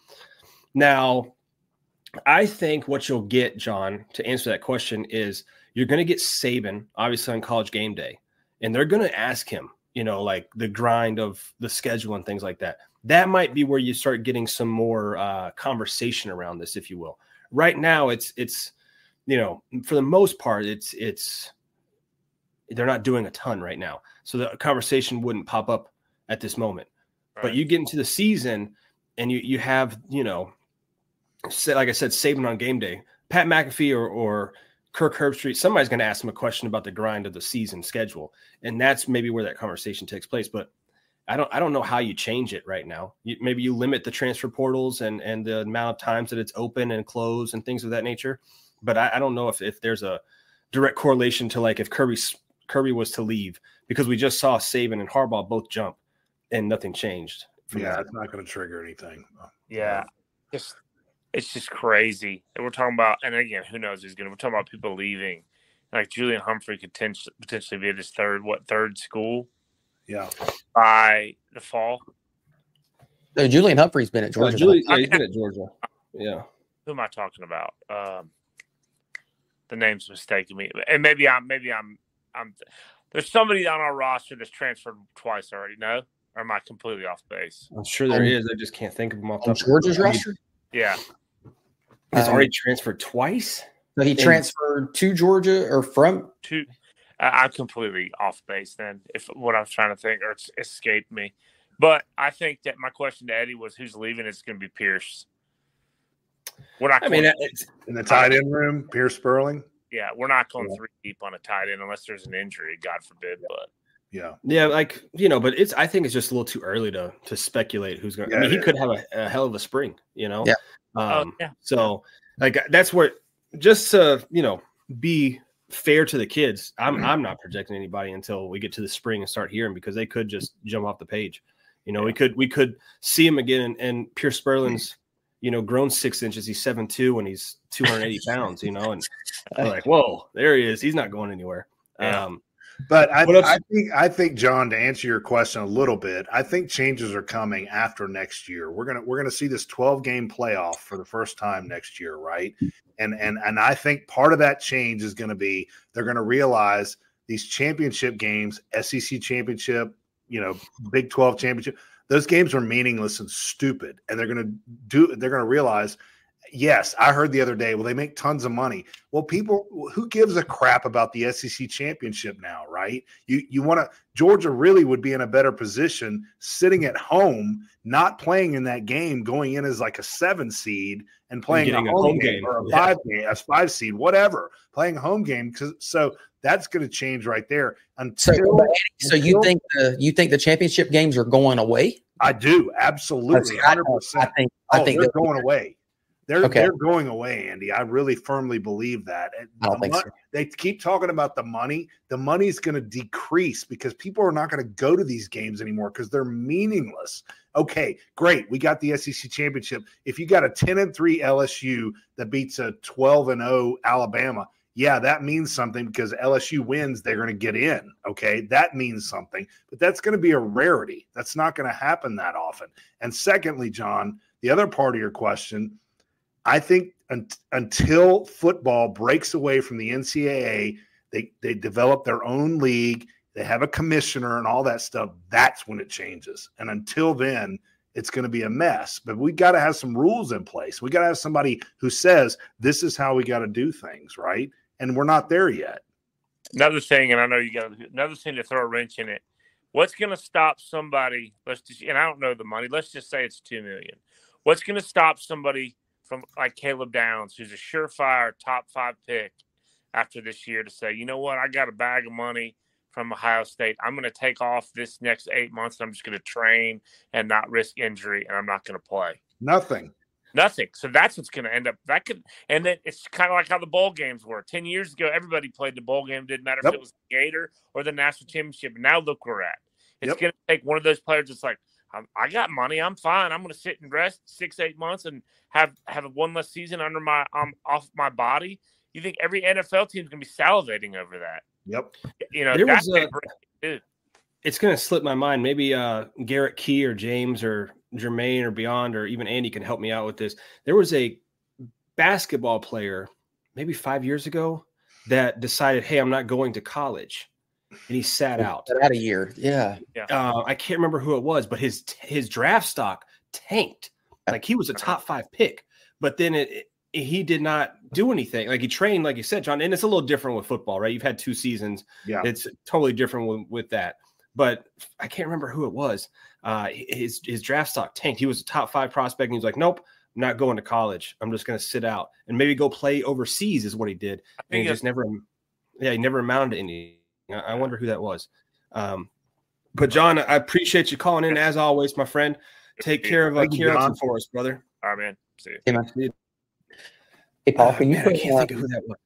now, I think what you'll get, John, to answer that question is you're going to get Saban, obviously on College Game Day and they're going to ask him, you know, like the grind of the schedule and things like that. That might be where you start getting some more uh, conversation around this, if you will. Right now, it's it's you know for the most part, it's it's they're not doing a ton right now, so the conversation wouldn't pop up at this moment. But you get into the season, and you you have you know, like I said, Saban on game day, Pat McAfee or or Kirk Herbstreit, somebody's going to ask him a question about the grind of the season schedule, and that's maybe where that conversation takes place. But I don't, I don't know how you change it right now. You, maybe you limit the transfer portals and and the amount of times that it's open and closed and things of that nature. But I, I don't know if if there's a direct correlation to like if Kirby Kirby was to leave because we just saw Saban and Harbaugh both jump and nothing changed. From yeah, that. it's not going to trigger anything. Yeah, just it's just crazy. And we're talking about, and again, who knows who's gonna. We're talking about people leaving. Like Julian Humphrey could potentially potentially be at his third, what third school yeah. by the fall. So Julian Humphrey's been at Uh, Georgia. Julie, yeah, he's been at Georgia. Yeah. Who am I talking about? Um, the name's mistaking me, and maybe I'm maybe I'm I'm. There's somebody on our roster that's transferred twice already. No, or am I completely off base? I'm sure there Um, is. I just can't think of him off the on of- Georgia's roster. Yeah, He's Um, already transferred twice. So he And- transferred to Georgia or from two. I, I'm completely off base then. If what I was trying to think or it's escaped me, but I think that my question to Eddie was who's leaving. It's going to be Pearce. What I, I mean, it's, In the tight end room, Pearce Spurlin. yeah, we're not going three deep on a tight end unless there's an injury, God forbid. But Yeah. Yeah, like you know, but it's I think it's just a little too early to to speculate who's going. to I mean, he it could have a, a hell of a spring, you know. Yeah. Oh, Um, yeah. So, like that's where just to you know be fair to the kids. I'm I'm not projecting anybody until we get to the spring and start hearing because they could just jump off the page. You know, we could we could see him again, and, and Pearce Spurlin's you know grown six inches. He's seven two and he's 280 pounds. You know, and like, whoa, there he is. He's not going anywhere. Yeah. Um, But I, I think I think John, to answer your question a little bit, I think changes are coming after next year. We're gonna we're gonna see this 12 game playoff for the first time next year, right? And and and I think part of that change is gonna be they're gonna realize these championship games, SEC championship, you know, Big 12 championship, those games are meaningless and stupid. And they're gonna do they're gonna realize Yes, I heard the other day. Well, they make tons of money. Well, people, who gives a crap about the SEC championship now, right? You you want to Georgia really would be in a better position sitting at home, not playing in that game, going in as like a seven seed and playing a home, a home game, game. or a Yeah. five game, a five seed, whatever, playing a home game. Because so that's going to change right there. So, Until but so you until- think the you think the championship games are going away? I do absolutely, I, hundred I percent. think Oh, I think they're that- going away. They're Okay. they're going away, Andy. I really firmly believe that. I don't the think mon- so. They keep talking about the money. The money's going to decrease because people are not going to go to these games anymore because they're meaningless. Okay, great. We got the SEC championship. If you got a 10 and 3 LSU that beats a 12 and 0 Alabama, yeah, that means something because LSU wins, they're going to get in. Okay, that means something, but that's going to be a rarity. That's not going to happen that often. And secondly, John, the other part of your question, I think un- until football breaks away from the NCAA, they they develop their own league, they have a commissioner and all that stuff. That's when it changes. And until then, it's going to be a mess. But we got to have some rules in place. We got to have somebody who says this is how we got to do things, right? And we're not there yet. another thing, and I know you got another thing to throw a wrench in it. What's going to stop somebody? Let's just, and I don't know the money. Let's just say it's two million. What's going to stop somebody from like Caleb Downs, who's a surefire top five pick after this year, to say, you know what, I got a bag of money from Ohio State. I'm going to take off this next eight months. And I'm just going to train and not risk injury, and I'm not going to play. Nothing. Nothing. So that's what's going to end up. That could, and then it's kind of like how the bowl games were. Ten years ago, everybody played the bowl game. Didn't matter Yep. if it was the Gator or the national championship. Now look where we're at. It's Yep. going to take one of those players that's like, I'm, I got money. I'm fine. I'm going to sit and rest six, eight months and have have one less season under my um off my body. You think every NFL team's going to be salivating over that? Yep. You know, There that's was a- dude. it's going to slip my mind. Maybe uh, Garrett Key or James or Jermaine or Beyond or even Andy can help me out with this. There was a basketball player maybe five years ago that decided, hey, I'm not going to college. And he sat out. Out a year, yeah. Uh, I can't remember who it was, but his his draft stock tanked. Like he was a top five pick, but then it, it- he did not do anything. Like he trained, like you said, John. And it's a little different with football, right? You've had two seasons Yeah. it's totally different with, with that. But I can't remember who it was. Uh, his his draft stock tanked. He was a top five prospect, and he was like, "Nope, I'm not going to college. I'm just going to sit out and maybe go play overseas." Is what he did, and he just never, yeah, he never amounted to anything. I I wonder who that was. Um, but John, I appreciate you calling in as always, my friend. Take care of uh, Kieran John. for us, brother. All right, man. See you. Hey, man. Hey, Paul, can you Man, I put, can't uh, think of who that was.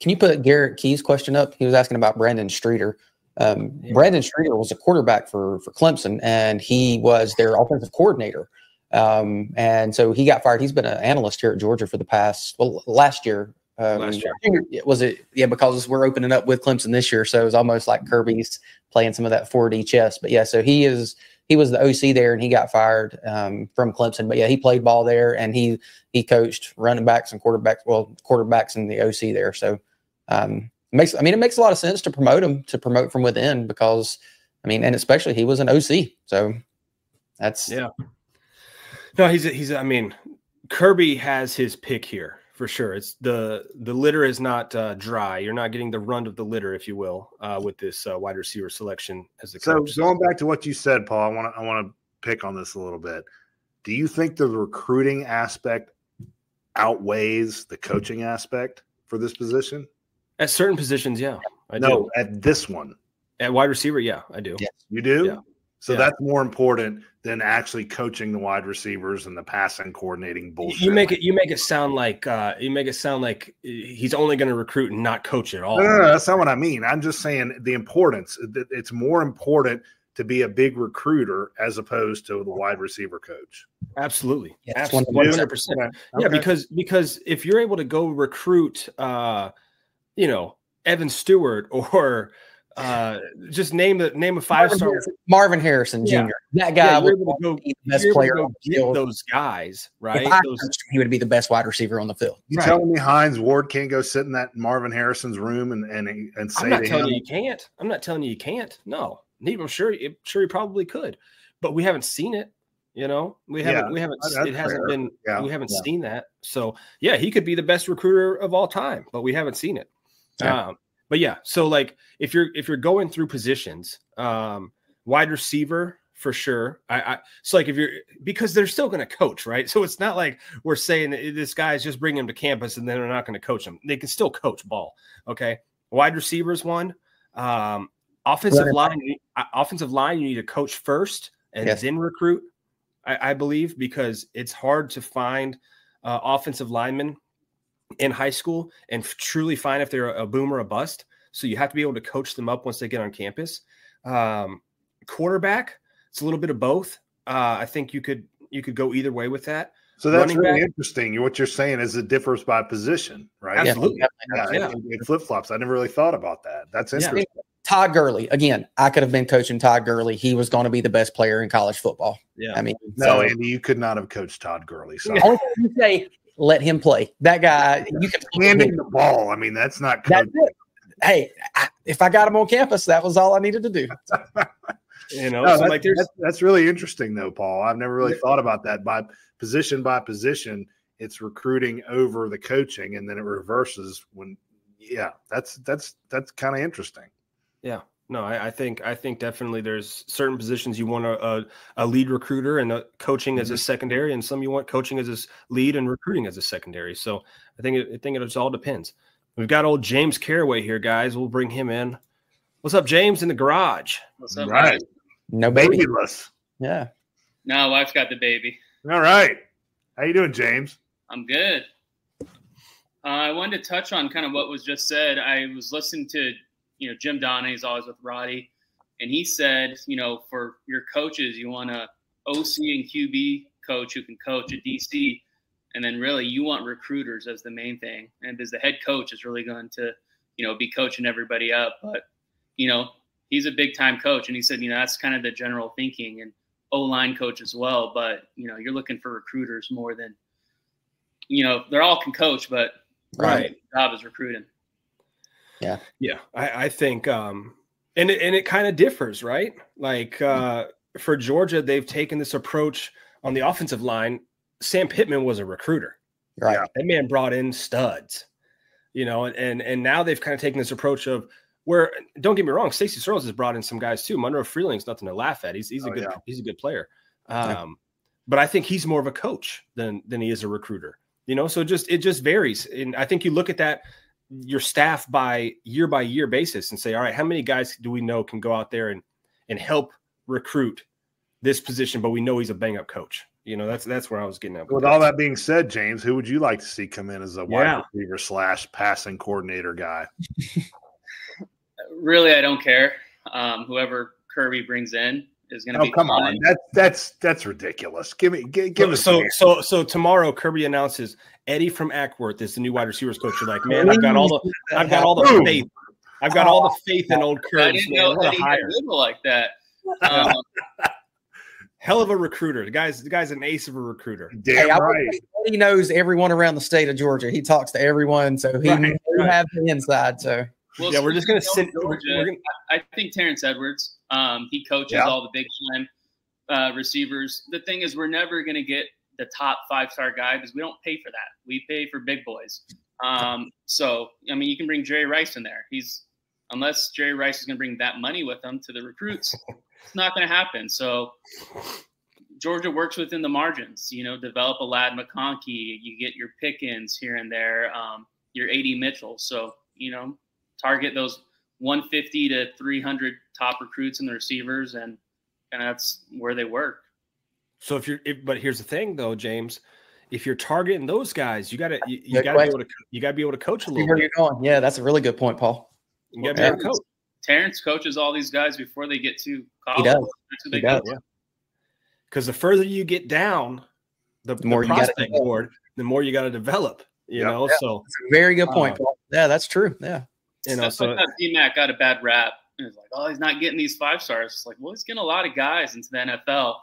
can you put Garrett Key's question up? He was asking about Brandon Streeter. Um, Yeah. Brandon Streeter was a quarterback for for Clemson, and he was their offensive coordinator. Um, and so he got fired. He's been an analyst here at Georgia for the past well last year. Um, Last year. I think it- was it yeah because we're opening up with Clemson this year, so it was almost like Kirby's playing some of that 4D chess. But yeah, so he is he was the OC there, and he got fired um, from Clemson. But yeah, he played ball there, and he he coached running backs and quarterbacks. Well, quarterbacks in the OC there. So um, it makes I mean it makes a lot of sense to promote him to promote from within because I mean, and especially he was an OC. So that's Yeah. No, he's a, he's. I mean, Kirby has his pick here for sure. It's the the litter is not uh, dry. You're not getting the run of the litter, if you will, uh, with this uh, wide receiver selection as the So coach. going back to what you said, Paul, I want to I want to pick on this a little bit. Do you think the recruiting aspect outweighs the coaching aspect for this position? At certain positions, yeah, I no, do. at this one. At wide receiver, yeah, I do. Yeah. You do? Yeah. So Yeah. that's more important than actually coaching the wide receivers and the passing coordinating bullshit. You make it. You make it sound like. Uh, you make it sound like he's only going to recruit and not coach at all. No, no, no, that's not what I mean. I'm just saying the importance. that It's more important to be a big recruiter as opposed to the wide receiver coach. Absolutely, Yes, absolutely, 100%. one hundred percent. Yeah, Okay. because because if you're able to go recruit, uh, you know, Evan Stewart or uh, just name the name of five Marvin star. Harrison, Marvin Harrison Jr. Yeah. That guy Yeah, would you're able to go, be the best you're able to player on the get field. those guys, right? If I Those, coached him, he would be the best wide receiver on the field. You Right. telling me Hines Ward can't go sit in that Marvin Harrison's room and and and say I'm not to telling him, you you can't. I'm not telling you you can't. No, I'm sure. I'm sure he probably could, but we haven't seen it. You know, we haven't. Yeah, we haven't. It hasn't fair. been. Yeah. We haven't Yeah. seen that. So yeah, he could be the best recruiter of all time, but we haven't seen it. Yeah. Um, but yeah, so like if you're if you're going through positions, um, wide receiver for sure. I, I so like if you're because they're still going to coach, right? So it's not like we're saying this guy's just bringing him to campus and then they're not going to coach him. They can still coach ball. Okay, wide receivers one. Um, offensive line, uh, offensive line, you need to coach first and Yes. then recruit. I, I believe because it's hard to find uh, offensive linemen in high school and f- truly find if they're a boom or a bust. So you have to be able to coach them up once they get on campus. Um, quarterback, it's a little bit of both. Uh, I think you could you could go either way with that. So that's Running really back- interesting. What you're saying is it differs by position, right? Absolutely. Yeah, Yeah. it, it flip flops. I never really thought about that. That's Yeah. interesting. Todd Gurley, again, I could have been coaching Todd Gurley. He was going to be the best player in college football. Yeah. I mean, No, so, Andy, you could not have coached Todd Gurley. So only thing say, let him play. That guy, you can handing the ball. I mean, that's not That's it. Hey, I, if I got him on campus, that was all I needed to do. You know, No, so that's, like there's that's, that's really interesting, though, Paul. I've never really thought about that. By position by position, it's recruiting over the coaching, and then it reverses when. Yeah, that's that's that's kind of interesting. Yeah. No, I, I think I think definitely there's certain positions you want a, a, a lead recruiter and a coaching as a secondary, and some you want coaching as a lead and recruiting as a secondary. So I think it, I think it just all depends. We've got old James Caraway here, guys. We'll bring him in. What's up, James, in the garage? What's up, Right. guys? No baby. Babyless. Yeah. No, wife's got the baby. All right. How you doing, James? I'm good. Uh, I wanted to touch on kind of what was just said. I was listening to, you know, Jim Donnan. He's always with Roddy, and he said, you know, for your coaches, you want a OC and QB coach who can coach a DC, and then really you want recruiters as the main thing. And because the head coach is really going to, you know, be coaching everybody up, but you know, he's a big time coach, and he said, you know, that's kind of the general thinking and O line coach as well. But you know, you're looking for recruiters more than, you know, they're all can coach, but Right. job is recruiting. Yeah, Yeah. I, I think, um, and it, and it kind of differs, right? Like uh, for Georgia, they've taken this approach on the offensive line. Sam Pittman was a recruiter. Right. Yeah. That man brought in studs, you know, and and, and now they've kind of taken this approach of where don't get me wrong, Stacy Searles has brought in some guys too. Monroe Freeling's nothing to laugh at. He's he's a Oh, good yeah. he's a good player. Um, Yeah. but I think he's more of a coach than than he is a recruiter. You know, so it just it just varies. And I think you look at that your staff by year by year basis and say, all right, how many guys do we know can go out there and and help recruit this position, but we know he's a bang up coach. You know, that's that's where I was getting at. With all that being said, James, who would you like to see come in as a wide receiver slash passing coordinator guy? Really, I don't care. Um, whoever Kirby brings in is going to Oh, be come on, that's that's that's ridiculous. Give me give, give us so so so tomorrow Kirby announces Eddie from Acworth is the new wide receivers coach. You're like, man, I've got all the I've got all the faith. I've got all the faith in old I Kirby. didn't Man. know What a Eddie had people like that. Um, Hell of a recruiter. The guy's the guy's an ace of a recruiter. Damn Hey, right. He knows everyone around the state of Georgia. He talks to everyone, so he, Right, right. has the inside. So well, yeah, we're just gonna speaking sit. Georgia, we're gonna, I think Terrence Edwards. Um, he coaches Yeah. all the big time uh, receivers. The thing is, we're never going to get the top five star guy because we don't pay for that. We pay for big boys. Um, so I mean, you can bring Jerry Rice in there. He's unless Jerry Rice is going to bring that money with him to the recruits, it's not going to happen. So Georgia works within the margins. You know, develop a Ladd McConkey. You get your Pickens here and there. Um, your AD Mitchell. So you know, target those 150 to 300 top recruits and the receivers, and and that's where they work. So if you're, if, but here's the thing though, James, if you're targeting those guys, you gotta you, you gotta be able to you gotta be able to coach a little. Where you're going? Yeah, that's a really good point, Paul. You gotta be able to coach. Terrence coaches all these guys before they get to college. He does. He does. Yeah. Because the further you get down, the, the more the prospect board, the more you got to develop. You know, yeah. so very good point. Uh, yeah, that's true. Yeah, you know, so BMAC got a bad rap. And It's like, oh, he's not getting these five stars. It's like, well, he's getting a lot of guys into the NFL,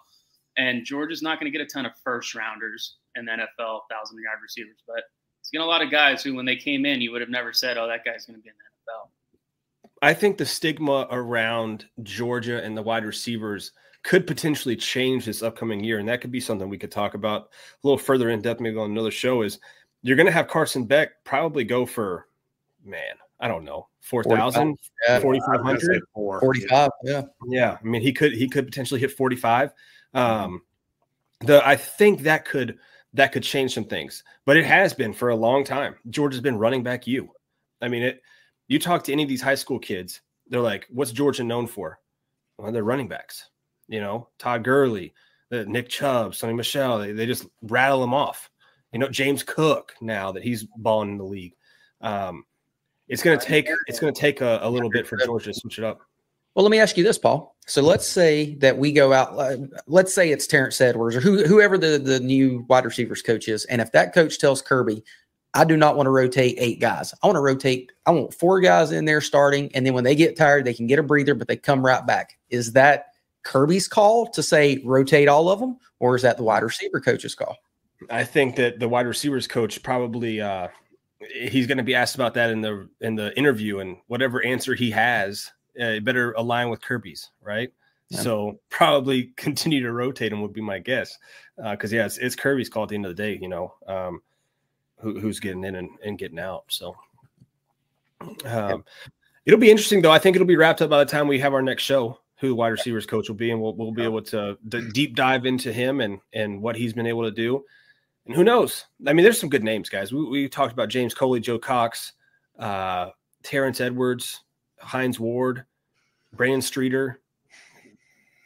and Georgia's not going to get a ton of first rounders and the NFL, thousand yard receivers, but he's getting a lot of guys who, when they came in, you would have never said, oh, that guy's going to be in the NFL. I think the stigma around Georgia and the wide receivers could potentially change this upcoming year, and that could be something we could talk about a little further in depth, maybe on another show. Is you're going to have Carson Beck probably go for, man, I don't know, 4,000, yeah, 4,500, 45. Yeah. Yeah. I mean, he could, he could potentially hit 45. Um, the, I think that could, that could change some things, but it has been for a long time. Georgia's been running back you. I mean, it, you talk to any of these high school kids, they're like, what's Georgia known for? Well, they're running backs, you know, Todd Gurley, the Nick Chubb, Sony Michel. they, they just rattle them off. You know, James Cook now that he's balling in the league. Um, it's going to take it's going to take a, a, little bit for Georgia to switch it up. Well, let me ask you this, Paul. So let's say that we go out. Uh, let's say it's Terrence Edwards or who, whoever the the new wide receivers coach is, and if that coach tells Kirby, I do not want to rotate eight guys. I want to rotate. I want four guys in there starting, and then when they get tired, they can get a breather, but they come right back. Is that Kirby's call to say rotate all of them, or is that the wide receiver coach's call? I think that the wide receivers coach probably uh, he's going to be asked about that in the in the interview, and whatever answer he has, uh, better align with Kirby's, right? Yeah. So probably continue to rotate him would be my guess, because uh, yeah, it's, it's, Kirby's call at the end of the day. You know, um, who, who's getting in and, and getting out. So um, it'll be interesting, though. I think it'll be wrapped up by the time we have our next show. Who the wide receivers coach will be, and we'll we'll be able to deep dive into him and and what he's been able to do. And who knows? I mean, there's some good names, guys. We, we talked about James Coley, Joe Cox, uh, Terrence Edwards, Hines Ward, Brandon Streeter.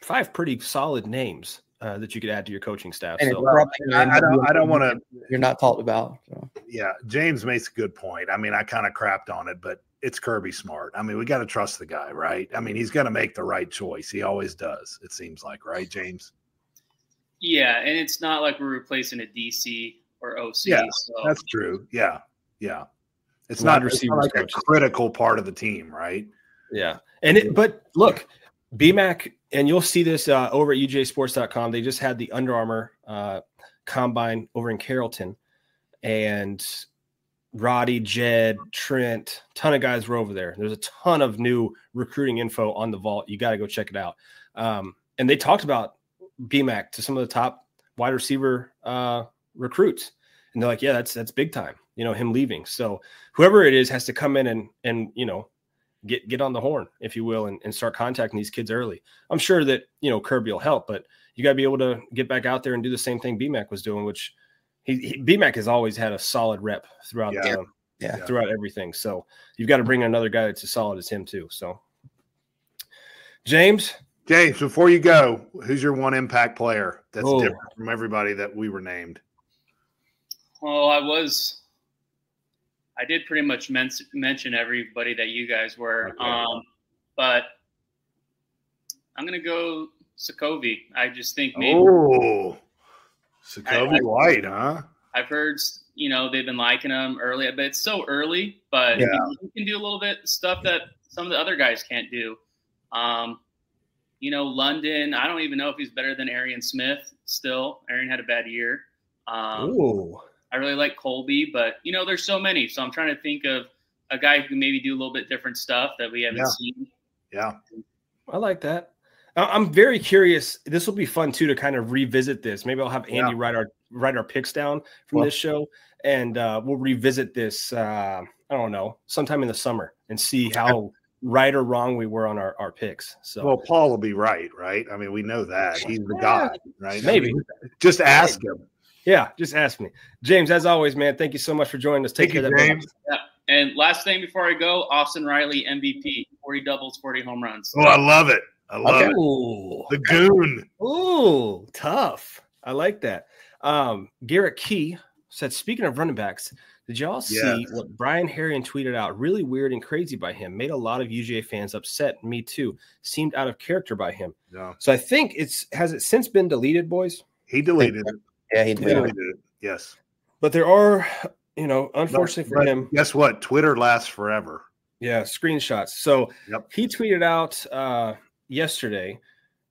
Five pretty solid names uh, that you could add to your coaching staff. So. I, I, don't, I don't want to. You're not talked about. So. Yeah, James makes a good point. I mean, I kind of crapped on it, but it's Kirby Smart. I mean, we got to trust the guy, right? I mean, he's going to make the right choice. He always does. It seems like, right, James? Yeah, and it's not like we're replacing a DC or OC. Yeah, so. that's true. Yeah, yeah. It's not, it's not like a critical part of the team, right? Yeah, and it, but look, BMAC, and you'll see this uh, over at UGASports.com. They just had the Under Armour uh, combine over in Carrollton, and Roddy, Jed, Trent, ton of guys were over there. There's a ton of new recruiting info on the vault. You got to go check it out. Um, and they talked about BMAC to some of the top wide receiver uh, recruits, and they're like, "Yeah, that's that's big time." You know, him leaving. So whoever it is has to come in and and you know get get on the horn, if you will, and, and start contacting these kids early. I'm sure that you know Kirby will help, but you got to be able to get back out there and do the same thing BMAC was doing, which he, he BMAC has always had a solid rep throughout yeah. the yeah. throughout everything. So you've got to bring another guy that's as solid as him too. So James, James, before you go, who's your one impact player that's oh. different from everybody that we were named? Well, I was, I did pretty much men- mention everybody that you guys were, okay. um, but I'm gonna go Sacovie. I just think maybe. Oh, Sacovie White, huh? I've heard you know they've been liking him early, but it's so early. But yeah. he, he, can do a little bit stuff that some of the other guys can't do. Um, you know, London, I don't even know if he's better than Arian Smith still. Arian had a bad year. Um, Ooh. I really like Colby, but, you know, there's so many. So I'm trying to think of a guy who can maybe do a little bit different stuff that we haven't yeah. seen. Yeah. I like that. I'm very curious. This will be fun too to kind of revisit this. Maybe I'll have Andy yeah. write our write our picks down from well, this show, and uh, we'll revisit this. Uh, I don't know, sometime in the summer, and see how right or wrong we were on our, our picks. So well, Paul will be right, right? I mean, we know that he's the guy, right? Maybe. I mean, just ask him. Yeah, just ask me. James, as always, man, thank you so much for joining us. Take thank care you, James. Yeah. And last thing before I go, Austin Riley MVP, 40 doubles, 40 home runs. Oh, I love it. I love Okay. it. Ooh. The goon. Ooh, tough. I like that. Um, Garrett Key said, speaking of running backs, did y'all see Yes. what Brian Herrien tweeted out? Really weird and crazy by him. Made a lot of UGA fans upset. Me too. Seemed out of character by him. No, So I think it's has it since been deleted, boys? he deleted it. Yeah, he He did. deleted. Yes. But there are, you know, unfortunately for But him, Guess what? Twitter lasts forever. Yeah, screenshots. So Yep. he tweeted out uh, yesterday,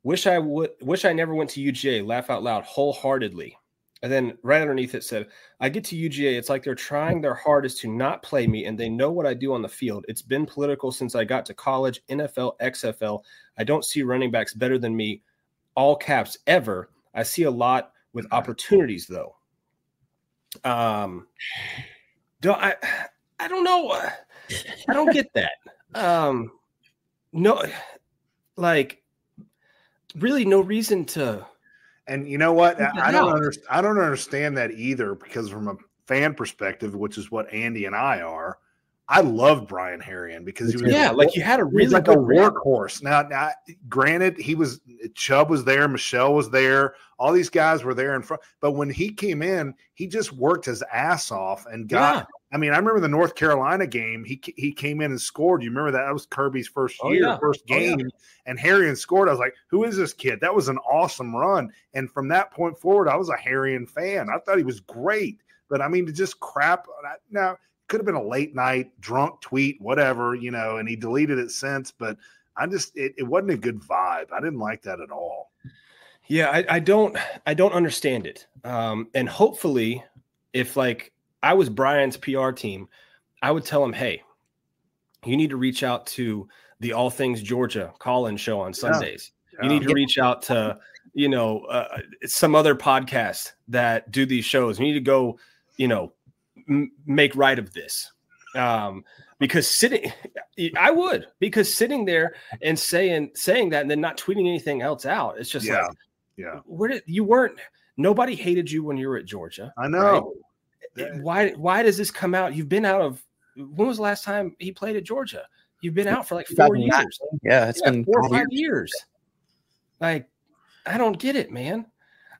"Wish I would, wish I never went to UGA." Laugh out loud, wholeheartedly. And then right underneath it said, "I get to UGA. It's like they're trying their hardest to not play me, and they know what I do on the field. It's been political since I got to college, NFL, XFL. I don't see running backs better than me, all caps ever. I see a lot with opportunities though. Um, do I? I don't know. I don't get that. Um, no, like really, no reason to. And you know what? I I don't understand. I don't understand that either because from a fan perspective, which is what Andy and I are, I love Brian Herrien because he was Yeah, like you had a he really like a workhorse. Now, now, granted, he was Chubb was there, Michel was there, all these guys were there in front. But when he came in, he just worked his ass off and got. Yeah. I mean, I remember the North Carolina game. He he came in and scored. You remember that? That was Kirby's first Oh, year, yeah. first Oh, yeah. game, and Herrien scored. I was like, "Who is this kid?" That was an awesome run. And from that point forward, I was a Herrien fan. I thought he was great. But I mean, to just crap now could have been a late night drunk tweet, whatever, you know, and he deleted it since. But I just it, it wasn't a good vibe. I didn't like that at all. Yeah, I, I don't I don't understand it. Um, and hopefully, if like I was Brian's PR team, I would tell him, hey, you need to reach out to the All Things Georgia call-in show on Sundays. You need to reach out to, you know, uh, some other podcasts that do these shows. You need to go, you know, m- make right of this. Um, because sitting, I would because sitting there and saying saying that and then not tweeting anything else out, it's just Yeah. like, yeah, where did you weren't? Nobody hated you when you were at Georgia. I know. It- Why? Why does this come out? You've been out of. When was the last time he played at Georgia? You've been out for like four 2009. years Yeah, it's yeah, been four or five years. Like, I don't get it, man.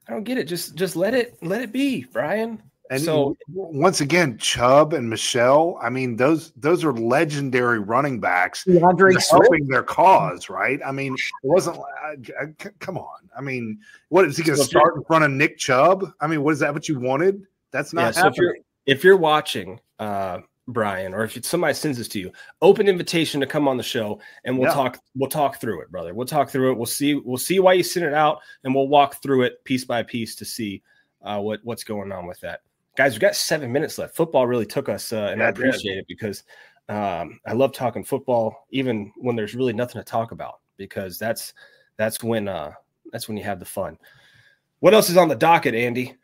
I don't get it. Just just let it let it be, Brian. And So- once again, Chubb and Michel, I mean, those those are legendary running backs DeAndre They're helping their cause, right? I mean, it wasn't. I, I, c- come on. I mean, what is he going to So start in front of Nick Chubb? I mean, what is that? What you wanted? That's Yeah, not so if you're happening. if you're watching, uh, Brian, or if somebody sends this to you, open invitation to come on the show, and we'll Yeah. talk. We'll talk through it, brother. We'll talk through it. We'll see. We'll see why you sent it out, and we'll walk through it piece by piece to see uh, what what's going on with that. Guys, we've got seven minutes left. Football really took us, uh, and Yeah, I it did. appreciate it because um, I love talking football, even when there's really nothing to talk about, because that's that's when uh, that's when you have the fun. What else is on the docket, Andy?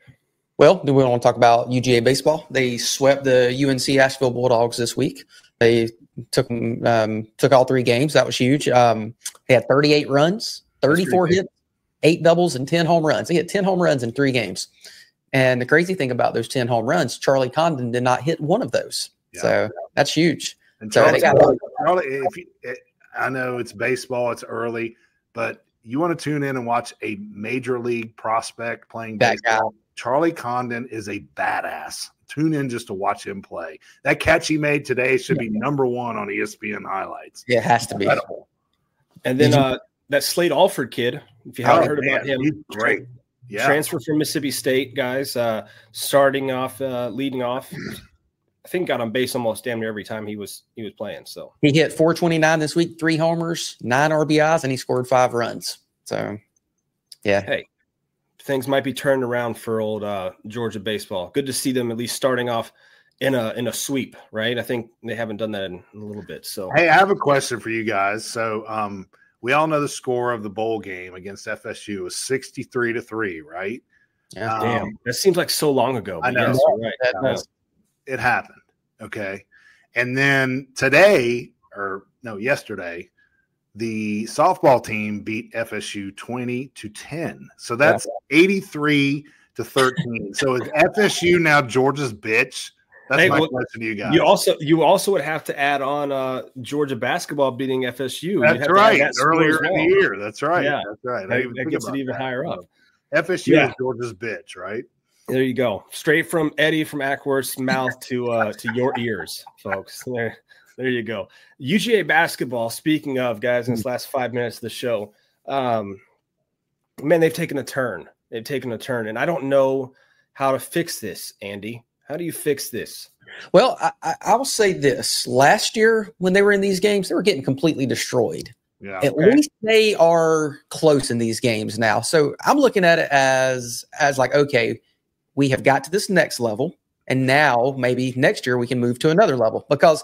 Well, do we want to talk about UGA baseball? They swept the UNC Asheville Bulldogs this week. They took um, took all three games. That was huge. Um, they had 38 runs, 34 hits, eight doubles, and 10 home runs. They hit 10 home runs in three games. And the crazy thing about those 10 home runs, Charlie Condon did not hit one of those. Yeah. So that's huge. And So Charlie, they got- Charlie, if you, it, I know it's baseball, it's early, but you want to tune in and watch a major league prospect playing That guy. baseball. Charlie Condon is a badass. Tune in just to watch him play. That catch he made today should be number one on ESPN highlights. It has to be. Incredible. And then uh, that Slate Alford kid, if you haven't Oh, heard about him, he's great. Yeah. transfer from Mississippi State, guys. Uh, starting off, uh, leading off, I think got on base almost damn near every time he was he was playing. So He hit 429 this week, three homers, nine RBIs, and he scored five runs. So, yeah, Hey, things might be turned around for old uh, Georgia baseball. Good to see them at least starting off in a in a sweep, right? I think they haven't done that in a little bit. So Hey, I have a question for you guys. So, um, we all know the score of the bowl game against FSU was 63 to 3, right? yeah. Um, damn, that seems like so long ago. I know. yes, right. That Yeah. does. It happened. Okay. And then today, or no, yesterday, the softball team beat FSU 20 to 10. So that's 83 to 13. so is FSU now Georgia's bitch? That's Hey, my well, question to you guys. You also you also would have to add on uh, Georgia basketball beating FSU. That's right. that Earlier as in the year. That's right. Yeah. That's right. That, that gets it even that. higher up. FSU Yeah. is Georgia's bitch, right? There you go, straight from Eddie from Acworth's mouth to uh, to your ears, folks. There, there you go. UGA basketball. Speaking of guys, in this last five minutes of the show, um, man, they've taken a turn. They've taken a turn, and I don't know how to fix this. Andy, how do you fix this? Well, I, I, will say this: last year when they were in these games, they were getting completely destroyed. Yeah. At Okay. least they are close in these games now. So I'm looking at it as as like, okay, we have got to this next level, and now maybe next year we can move to another level because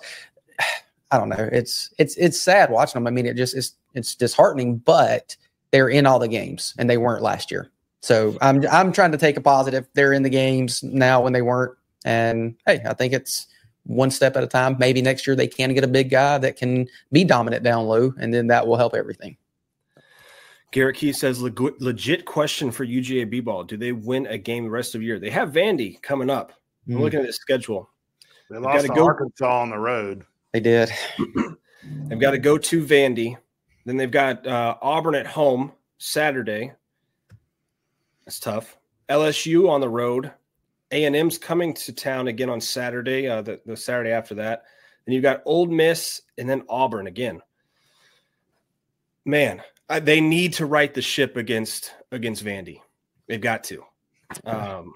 I don't know. It's it's it's sad watching them. I mean, it just it's it's disheartening, but they're in all the games and they weren't last year. So I'm I'm trying to take a positive. They're in the games now when they weren't, and hey, I think it's one step at a time. Maybe next year they can get a big guy that can be dominant down low, and then that will help everything. Garrett Key says "Leg- legit question for UGA B ball. Do they win a game the rest of the year? They have Vandy coming up. I'm Mhm. looking at the schedule. They lost to gotta go- Arkansas on the road. They did. They've got to go to Vandy. Then they've got uh, Auburn at home Saturday. That's tough. LSU on the road. A and M's coming to town again on Saturday. Uh, the, the Saturday after that. Then you've got Ole Miss and then Auburn again. Man, I, they need to right the ship against against Vandy. They've got to. Um,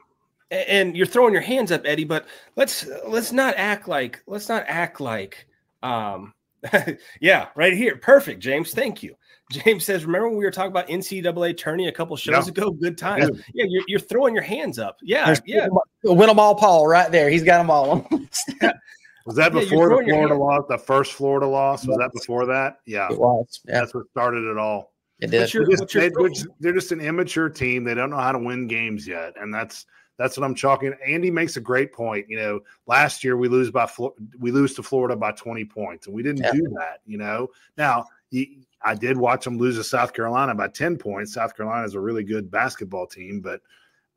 a- and you're throwing your hands up, Eddie. But let's let's not act like let's not act like um, yeah, right here. Perfect, James. Thank you. James says, remember when we were talking about NCAA tourney a couple shows Yeah. ago? Good times. Dude. Yeah, you're, you're throwing your hands up. Yeah, There's yeah. win them all, Paul, right there. He's got them all. Was that Yeah, before the Florida hand- loss? The first Florida loss? Was that before that? Yeah. it was. Yeah, That's what started it all. it did. you're, They're just, but you're they, throw- are just, they're just an immature team. They don't know how to win games yet, and that's that's what I'm chalking. Andy makes a great point. You know, last year we lose by we lose to Florida by 20 points, and we didn't Yeah. do that. You know, now I did watch them lose to South Carolina by 10 points. South Carolina is a really good basketball team, but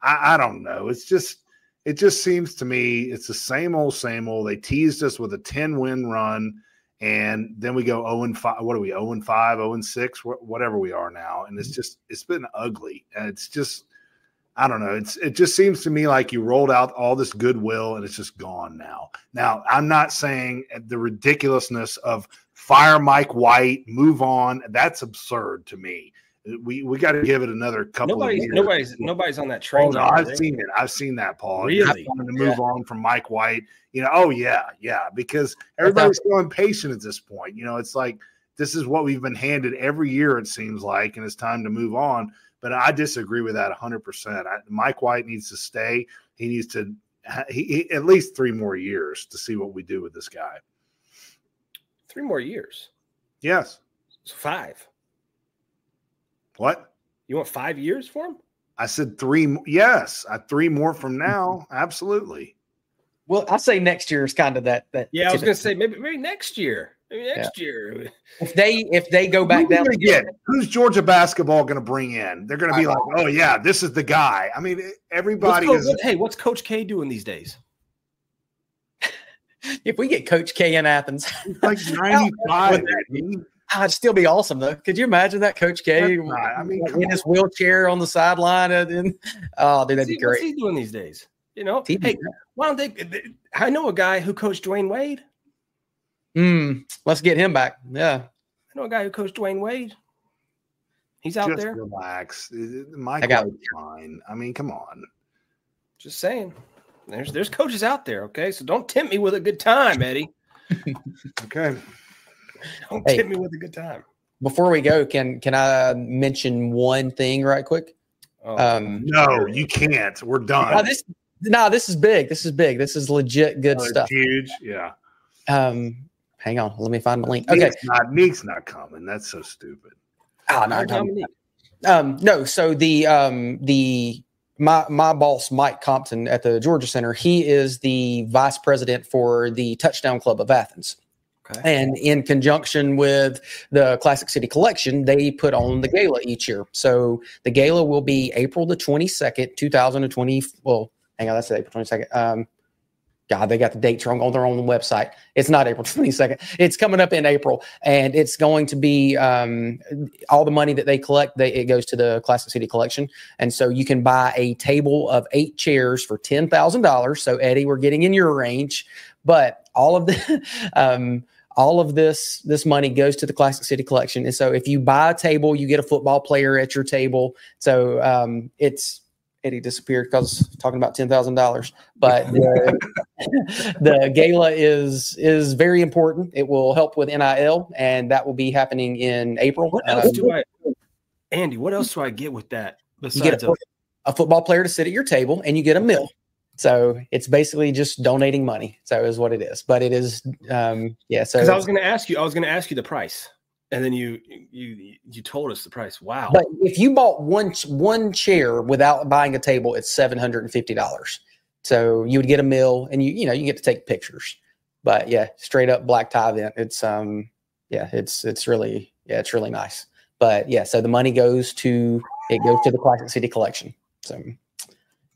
I, I don't know. It's just it just seems to me it's the same old, same old. They teased us with a 10 win run. And then we go 0 and 5. What are we? 0 and 5, 0 and 6, whatever we are now. And it's mm-hmm. just, it's been ugly. And it's just, I don't know. It's, it just seems to me like you rolled out all this goodwill and it's just gone now. Now, I'm not saying the ridiculousness of fire Mike White, move on. That's absurd to me. We, we got to give it another couple years. nobody's nobody's on that Oh, train. no, I've seen it. I've seen that, Paul. Really? Time to move on from Mike White. You know, oh yeah, yeah, because everybody's so impatient at this point. You know, it's like this is what we've been handed every year. It seems like, and it's time to move on. But I disagree with that 100. percent Mike White needs to stay. He needs to he, he, at least three more years to see what we do with this guy. Three more years. Yes. So five. What? You want five years for him? I said three. Yes, uh, three more from now. Absolutely. Well, I say next year is kind of that. That Yeah, I was gonna say maybe maybe next year. Maybe next year. if they if they go back Who they down. gonna get? Who's Georgia basketball going to bring in? They're going to be I- like, oh yeah, this is the guy. I mean, everybody Coach- is what- hey, what's Coach K doing these days? If we get Coach K in Athens, like ninety five. I'd still be awesome though. Could you imagine that Coach K That's not- I mean, in his wheelchair on the sideline? And, and oh, dude, that'd be See, what's he doing these days? You know, TV. hey, why don't they? I know a guy who coached Dwyane Wade. Mm, let's get him back. Yeah, I know a guy who coached Dwyane Wade. He's out Just there. relax. Mike I got- fine. I mean, come on. Just saying. There's there's coaches out there. Okay, so don't tempt me with a good time, Eddie. Okay. Don't Hey. tempt me with a good time. before we go, can can I mention one thing right quick? Oh, Um, No, you can't. We're done. no, this no, this is big. This is big. This is legit good Oh, stuff. Huge. Yeah. Um, hang on, let me find the link. Okay, Neek's not, Neek's not coming. That's so stupid. oh, no, Hi, no, Um, no, so the um the my my boss Mike Compton at the Georgia Center, he is the vice president for the Touchdown Club of Athens. Okay. And in conjunction with the Classic City Collective, they put on the gala each year. So the gala will be April the 22nd, 2020. Well, hang on, that's April 22nd. Um, God, they got the dates wrong on their own website. It's not April 22nd. It's coming up in April, and it's going to be um, all the money that they collect. They, it goes to the Classic City Collective, and so you can buy a table of eight chairs for ten thousand dollars. So Eddie, we're getting in your range, but all of the um, all of this this money goes to the Classic City Collective, and so if you buy a table, you get a football player at your table. So um, it's Eddie disappeared because talking about ten thousand dollars. But the, the, gala is is very important. It will help with NIL, and that will be happening in April. What else um, do I, Andy? What else do I get with that? Besides you get a, a, football player to sit at your table, and you get a meal. So it's basically just donating money. So is what it is. But it is, um, yeah. So I was going to ask you, I was going to ask you the price and then you you you told us the price. Wow! But if you bought one one chair without buying a table, it's seven hundred and fifty dollars. So you would get a meal, and you you know you get to take pictures. But yeah, straight up black tie event. It's um yeah, it's it's really yeah, it's really nice. But yeah, so the money goes to it goes to the Classic City Collective. So.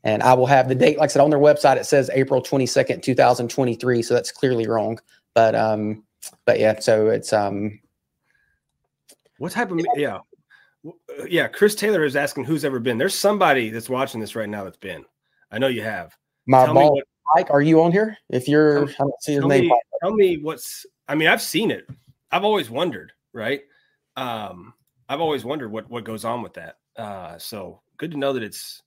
And I will have the date, like I said, on their website. It says April twenty second, two thousand twenty three. So that's clearly wrong. But um, but yeah, so it's um, what type of yeah, uh, yeah? Chris Taylor is asking who's ever been. There's somebody that's watching this right now that's been. I know you have. My tell ball, what, Mike, are you on here? If you're, tell, I don't see his name. Me, tell me what's. I mean, I've seen it. I've always wondered, right? Um, I've always wondered what what goes on with that. Uh, so good to know that it's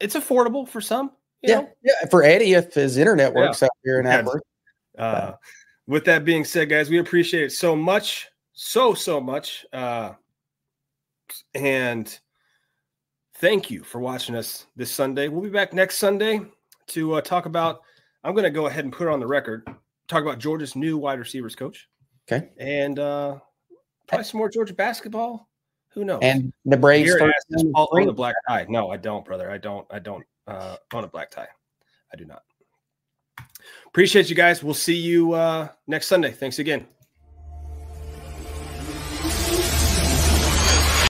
it's affordable for some. yeah, know? yeah. For Eddie, if his internet works yeah. out here in Acworth. Uh, with that being said, guys, we appreciate it so much so so much uh and thank you for watching us this sunday. We'll be back next sunday to uh, talk about i'm going to go ahead and put it on the record talk about georgia's new wide receivers coach. Okay. And uh probably some more georgia basketball? Who knows? And the braves all own a black tie. No i don't brother. I don't i don't uh own a black tie. I do not. Appreciate you guys. We'll see you uh next sunday. Thanks again